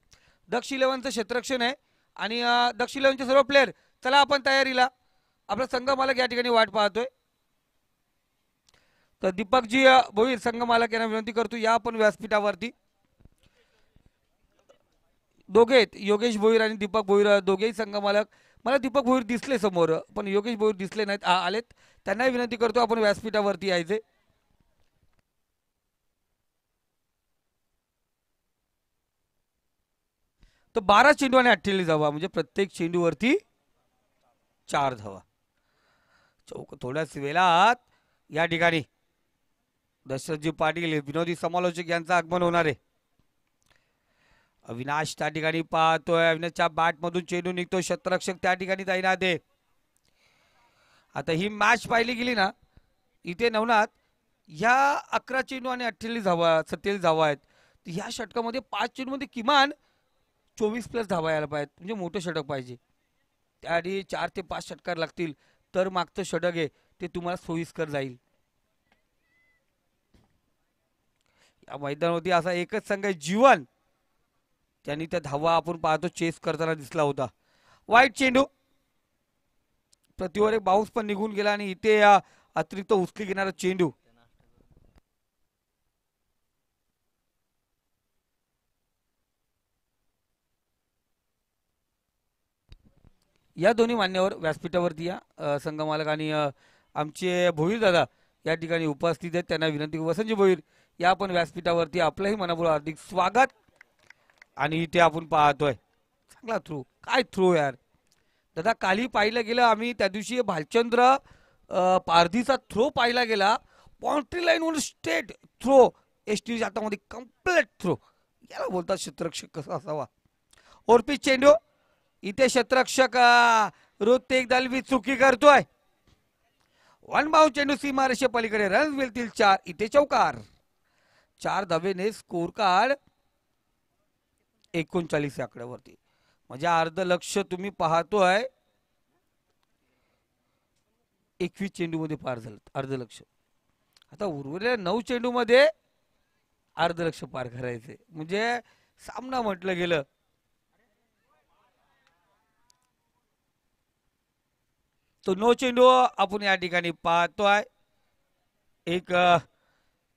दक्ष इलेव्हनचं क्षेत्ररक्षण आहे. आणि दक्ष इलेव्हनचे सर्व प्लेअर चला आपण तयारीला. आपला संघ मालक या ठिकाणी वाट पाहतोय. तर दीपकजी भोईर संघ मालक यांना विनंती करतो या आपण व्यासपीठावरती. दोघे आहेत. योगेश भोईर आणि दीपक भोईर दोघेही संघ मालक मला दीपक भोईर दिसले समोर पण योगेश भोईर दिसले नाहीत आलेत. त्यांनाही विनंती करतो आपण व्यासपीठावरती यायचे. तर बारा चेंडू आणि अठ्ठेचाळीस धावा म्हणजे प्रत्येक चेंडूवरती चार धावा. चौक थोड्याच वेळात या ठिकाणी दशरथजी पाटील विनोदी समालोचक यांचं आगमन होणार आहे. अविनाश त्या ठिकाणी पाहतोय. अविनाशच्या बॅट मधून चेंडू निघतो. शतरक्षक त्या ठिकाणी तैनात आहे. आता ही मॅच पाहिली गेली ना इथे नवनाथ ह्या अकरा चेंडू आणि अठ्ठेचाळीस धावा सत्तेचाळीस धावा आहेत. तर ह्या षटकामध्ये पाच चेंडूमध्ये किमान चोवीस प्लस धावा यायला पाहिजेत. म्हणजे मोठं षटक पाहिजे. त्याआधी चार ते पाच षटकार लागतील. तर मागचं षटक आहे ते तुम्हाला सोयीस्कर जाईल. या मैदानावरती असा एकच संघ आहे जीवन. त्यांनी त्या धावा आपण पाहतो चेस करताना दिसला होता. वाईट चेंडू. प्रतिवर एक बाऊस पण निघून गेला आणि इथे या अतिरिक्त उचली घेणारा चेंडू. या दोन्ही मान्यवर व्यासपीठावरती या अ, संघमालक आणि आमचे भोईर दादा या ठिकाणी उपस्थित आहेत. त्यांना विनंती वसंतजी भोईर या आपण व्यासपीठावरती आपलंही मनापूर्वक हार्दिक स्वागत. आणि इथे आपण पाहतोय. चांगला थ्रू काय थ्रू यार? दादा काली पाहिलं गेलं आम्ही त्या दिवशी भालचंद्र पारधीचा थ्रो पाहिला गेला. बाउंड्री लाईनवर स्टेट थ्रो एस टी हातामध्ये कंप्लीट थ्रो याला बोलतात क्षेत्ररक्षक कसा असावा? ओरपी चेंडू इथे क्षेत्ररक्षक रोज ते एक चुकी करतोय. वन बाऊ चेंडू सीमारेषे पलीकडे. रन्स मिळतील चार. इथे चौकार. चार धावेने स्कोर कार्ड एकोणचाळीस या आकड्यावरती. म्हणजे अर्ध लक्ष तुम्ही पाहतोय एकवीस चेंडू मध्ये पार झालं अर्ध लक्ष. आता उर्वरलेल्या नऊ चेंडू मध्ये अर्ध लक्ष पार करायचे म्हणजे सामना म्हटलं गेलं तो नो चेंडू आपण या ठिकाणी पाहतोय. एक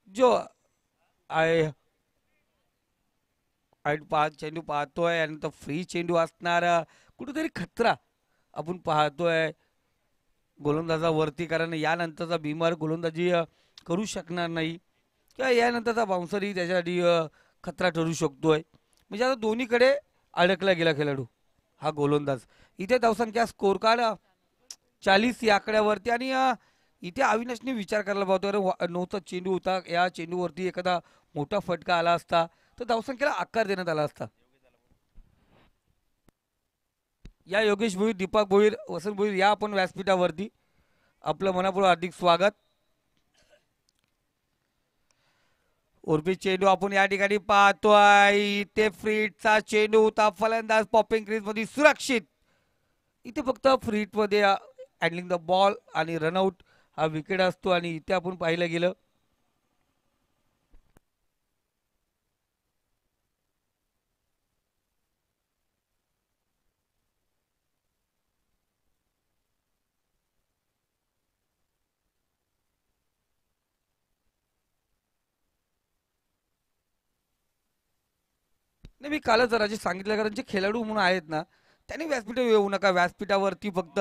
जो आहे आणि पाच चेंडू पाहतोय आणि तो फ्री चेंडू असणार कुठेतरी खतरा आपण पाहतोय. गोलंदाजावरती कारण यानंतरचा बिमार गोलंदाजी करू शकणार नाही. किंवा यानंतरचा बाउन्सरही त्याच्यासाठी खतरा ठरू शकतोय. म्हणजे आता दोन्हीकडे अडकला गेला खेळाडू हा गोलंदाज. इथे धावसंख्या स्कोर कार्ड चाळीस या आकड्यावरती आणि इथे अविनाशने विचार करायला पाहतो अरे वा- नऊचा चेंडू होता. या चेंडूवरती एखादा मोठा फटका आला असता. तर धावसंख्येला आकार देण्यात आला असता. या योगेश भोईर दीपक भोईर वसंत भोईर या आपण व्यासपीठावरती आपलं मनापूर्वक हार्दिक स्वागत. उर्फी चेंडू आपण या ठिकाणी पाहतोय इथे फ्रीटचा चेंडू होता. फलंदाज पॉपिंग क्रीजमध्ये सुरक्षित. इथे फक्त फ्रीटमध्ये हँडलिंग द बॉल आणि रनआउट हा विकेट असतो आणि इथे आपण पाहिलं गेलं. नाही मी कालच जरा सांगितलं कारण जे खेळाडू म्हणून आहेत ना त्यांनी व्यासपीठावर येऊ नका. व्यासपीठावरती फक्त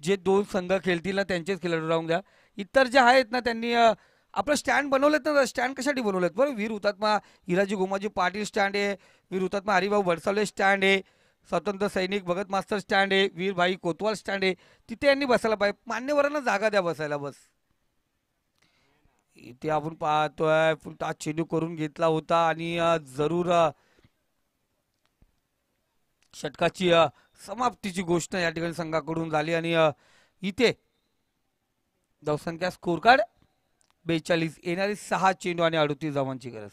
जे दोन संघ खेळतील ना त्यांचेच खेळाडू राहून द्या. इतर जे आहेत ना त्यांनी आपलं स्टँड बनवलेत ना स्टँड कशासाठी बनवलेत? बरं वीर हुतात्मा हिराजी गोमाजी पाटील स्टँड आहे वीर हुतात्मा हरिभाऊ भडसावले स्टँड आहे स्वतंत्र सैनिक भगत मास्तर स्टँड आहे वीरभाई कोतवाल स्टँड आहे. तिथे यांनी बसायला पाहिजे. मान्यवरांना जागा द्या बसायला बस. इथे आपण पाहतोय आज चेंडू करून घेतला होता आणि जरूर षटकाची समाप्तीची गोष्ट या ठिकाणी संघाकडून झाली आणि अ, इथे धावसंख्या स्कोर कार्ड बेचाळीस येणारे सहा चेंडू आणि अडतीस धावांची गरज.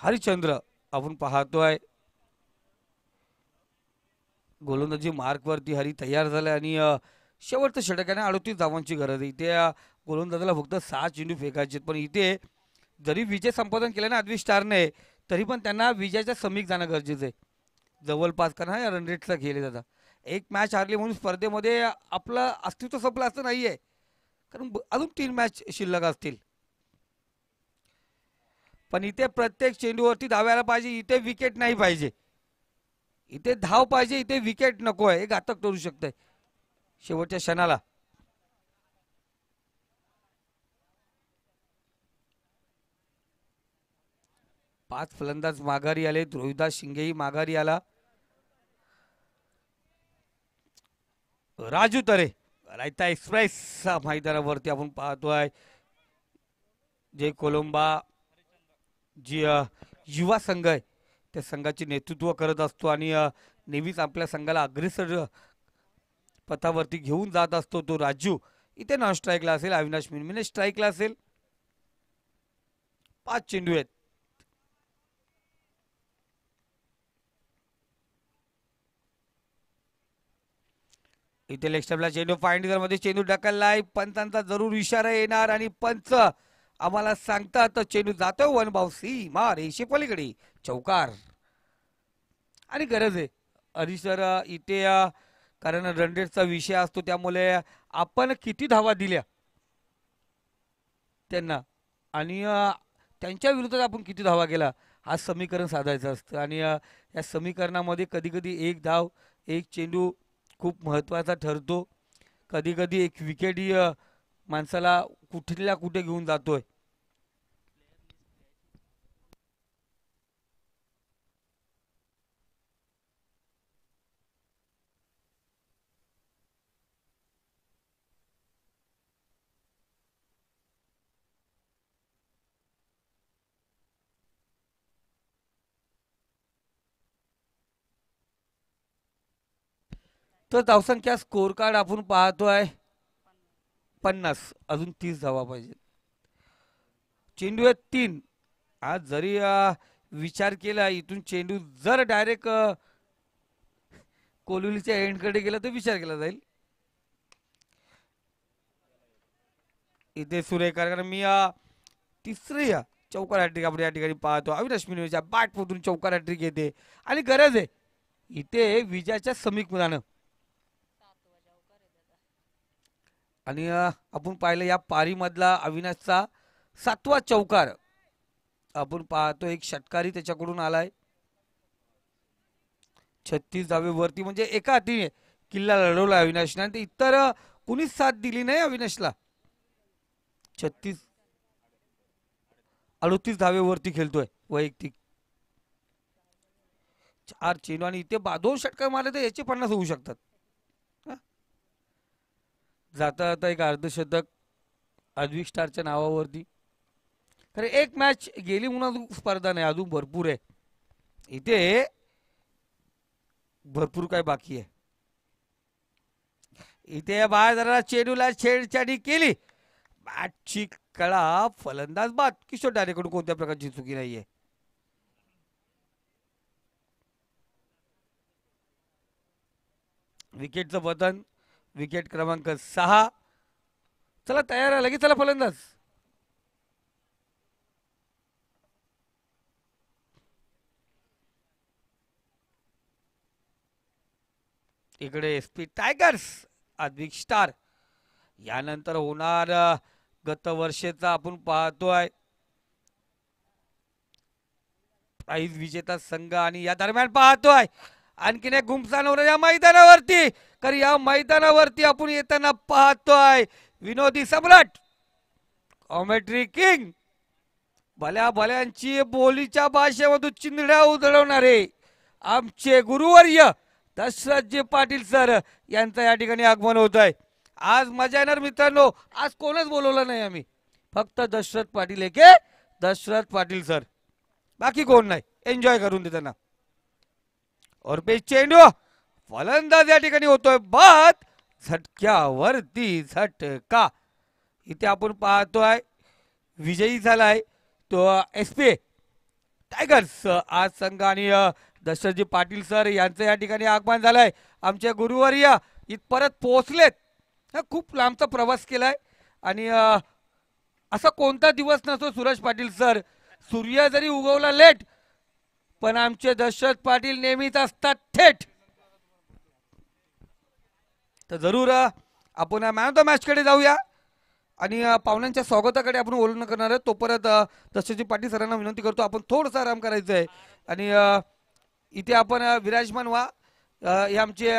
हरिश्चंद्र आपण पाहतोय. गोलंदाजी मार्कवरती हरी तयार झाला आणि शेवटच्या शेवटचं षटकाने अडतीस धावांची गरज आहे. इथे गोलंदाजाला फक्त सहा चेंडू फेकायचे पण इथे जरी विजय संपादन केलं ना अद्विक स्टारने तरी पण त्यांना विजयाच्या समीक जाणं गरजेचं आहे. जवळपास कारण हा रन रेटचा खेळ एक मॅच हारली म्हणून स्पर्धेमध्ये आपलं अस्तित्व संपलं असं आहे कारण अजून तीन मॅच शिल्लक असतील. पण इथे प्रत्येक चेंडूवरती धावायला पाहिजे इथे विकेट नाही पाहिजे. इथे धाव पाहिजे इथे विकेट नको आहे हे घातक ठरू शकतंय. शेवटच्या क्षणाला. पाच फलंदाज माघारी आले रोहिदास शिंगेही माघारी आला. राजू तरे रायता एक्सप्रेस मैदानावरती आपण पाहतोय. जे कोलंबा. जी युवा संघ आहे त्या संघाचे नेतृत्व करत असतो आणि नेहमीच आपल्या संघाला अग्रेसर पथावरती घेऊन जात असतो तो राजू. इथे नॉन स्ट्राईकला असेल अविनाश मिनमिने स्ट्राईकला असेल. पाच चेंडू आहेत. इथे लेक्स्टपला चेंडू. फाईंडमध्ये चेंडू ढकललाय. पंचांचा जरूर इशारा येणार आणि पंच आम्हाला सांगतात चेंडू जातो वन बाव सी मार रेषे पलीकडे चौकार. आणि गरज आहे. हरीश सर इथे कारण रनरेटचा विषय असतो त्यामुळे आपण किती धावा दिल्या? त्यांना. आणि त्यांच्या विरोधात आपण किती धावा केला? हा समीकरण साधायचं असतं. आणि या समीकरणामध्ये कधी कधी एक धाव एक चेंडू खूप महत्त्वाचा ठरतो. कधी कधी एक विकेट माणसाला कुठल्या कुठे घेऊन जातोय? तर धावसंख्या स्कोर कार्ड आपण पाहतोय. पन्नास अजून तीस धावा पाहिजे चेंडू आहेत तीन. आज जरी विचार केला इथून चेंडू जर डायरेक्ट कोलुलीच्या एंडकडे गेला तर विचार केला जाईल. इथे सुरेख कारण मी तिसरी या चौकार हॅट्रिक आपण या ठिकाणी पाहतो. अविनाश मिनवेच्या बॅट पोतून चौकार हॅट्रिक येते. आणि गरज आहे इथे विजयाच्या समीकरणानं आणि आपण पाहिलं या पारीमधला अविनाशचा सातवा चौकार. आपण पाहतो एक षटकारी त्याच्याकडून आलाय. छत्तीस धावेवरती म्हणजे एका हातीने किल्ला लढवला अविनाशने आणि ते इतर कुणीच साथ दिली नाही अविनाशला. छत्तीस अडतीस धावेवरती खेळतोय वैयक्तिक. चार चेंडू आणि इथे दोन षटकार मारले तर याचे पन्नास होऊ शकतात. जाता जाता एक अर्धशतक अद्विक स्टारच्या नावावरती. खरं एक मॅच गेली म्हणून अजून स्पर्धा नाही अजून भरपूर आहे. इथे भरपूर काय बाकी आहे. इथे बाहेर जरा चेंडूला छेडछाडी केली. बॅटची कळा फलंदाज बाद. किशोर डायरेकडून कोणत्या प्रकारची चुकी नाहीये. विकेटचं बदन विकेट क्रमांक सहा. चला तयार आहे. लगेच चला फलंदाज. इकडे S P tigers Advik star. यानंतर होणार गत वर्षेचा आपण पाहतोय. प्राईज विजेता संघ आणि या दरम्यान पाहतोय. आणखीन एक गुमसानवर या मैदानावरती. तर या मैदानावरती आपण येताना पाहतोय विनोदी सम्राट कॉमेट्री किंग भल्या भल्यांची बोलीच्या भाषेमधून चिंधड्या उधळवणारे आमचे गुरुवर्य दशरथजी पाटील सर यांचं या ठिकाणी आगमन होत आहे आज मजा येणार मित्रांनो. आज कोणच बोलवलं नाही आम्ही. फक्त दशरथ पाटील एके दशरथ पाटील सर. बाकी कोण नाही. एन्जॉय करून दे त्यांना. और पे चेंडू फलंदाज या ठिकाणी होतोय. बाद झटक्यावरती झटका. इथे आपण पाहतोय विजयी झालाय तो एस पी. टायगर्स आज संघ आणि दशरथजी पाटील सर यांचं या ठिकाणी आगमन झालंय. आमचे गुरुवर्य परत पोहोचलेत. हा खूप लांबचा प्रवास केलाय. आणि असा कोणता दिवस नसतो सूरज पाटील सर. सूर्य जरी उगवला लेट पण आमचे दशरथ पाटील नेहमीच असतात थेट. तर जरूर आपण मॅन ऑफ द मॅचकडे जाऊया. आणि पाहुण्यांच्या स्वागताकडे आपण बोलणं करणार आहे तोपर्यंत दशरथजी पाटील सरांना विनंती करतो आपण थोडंसं आराम करायचं आहे आणि इथे आपण विराजमान व्हा. हे आमचे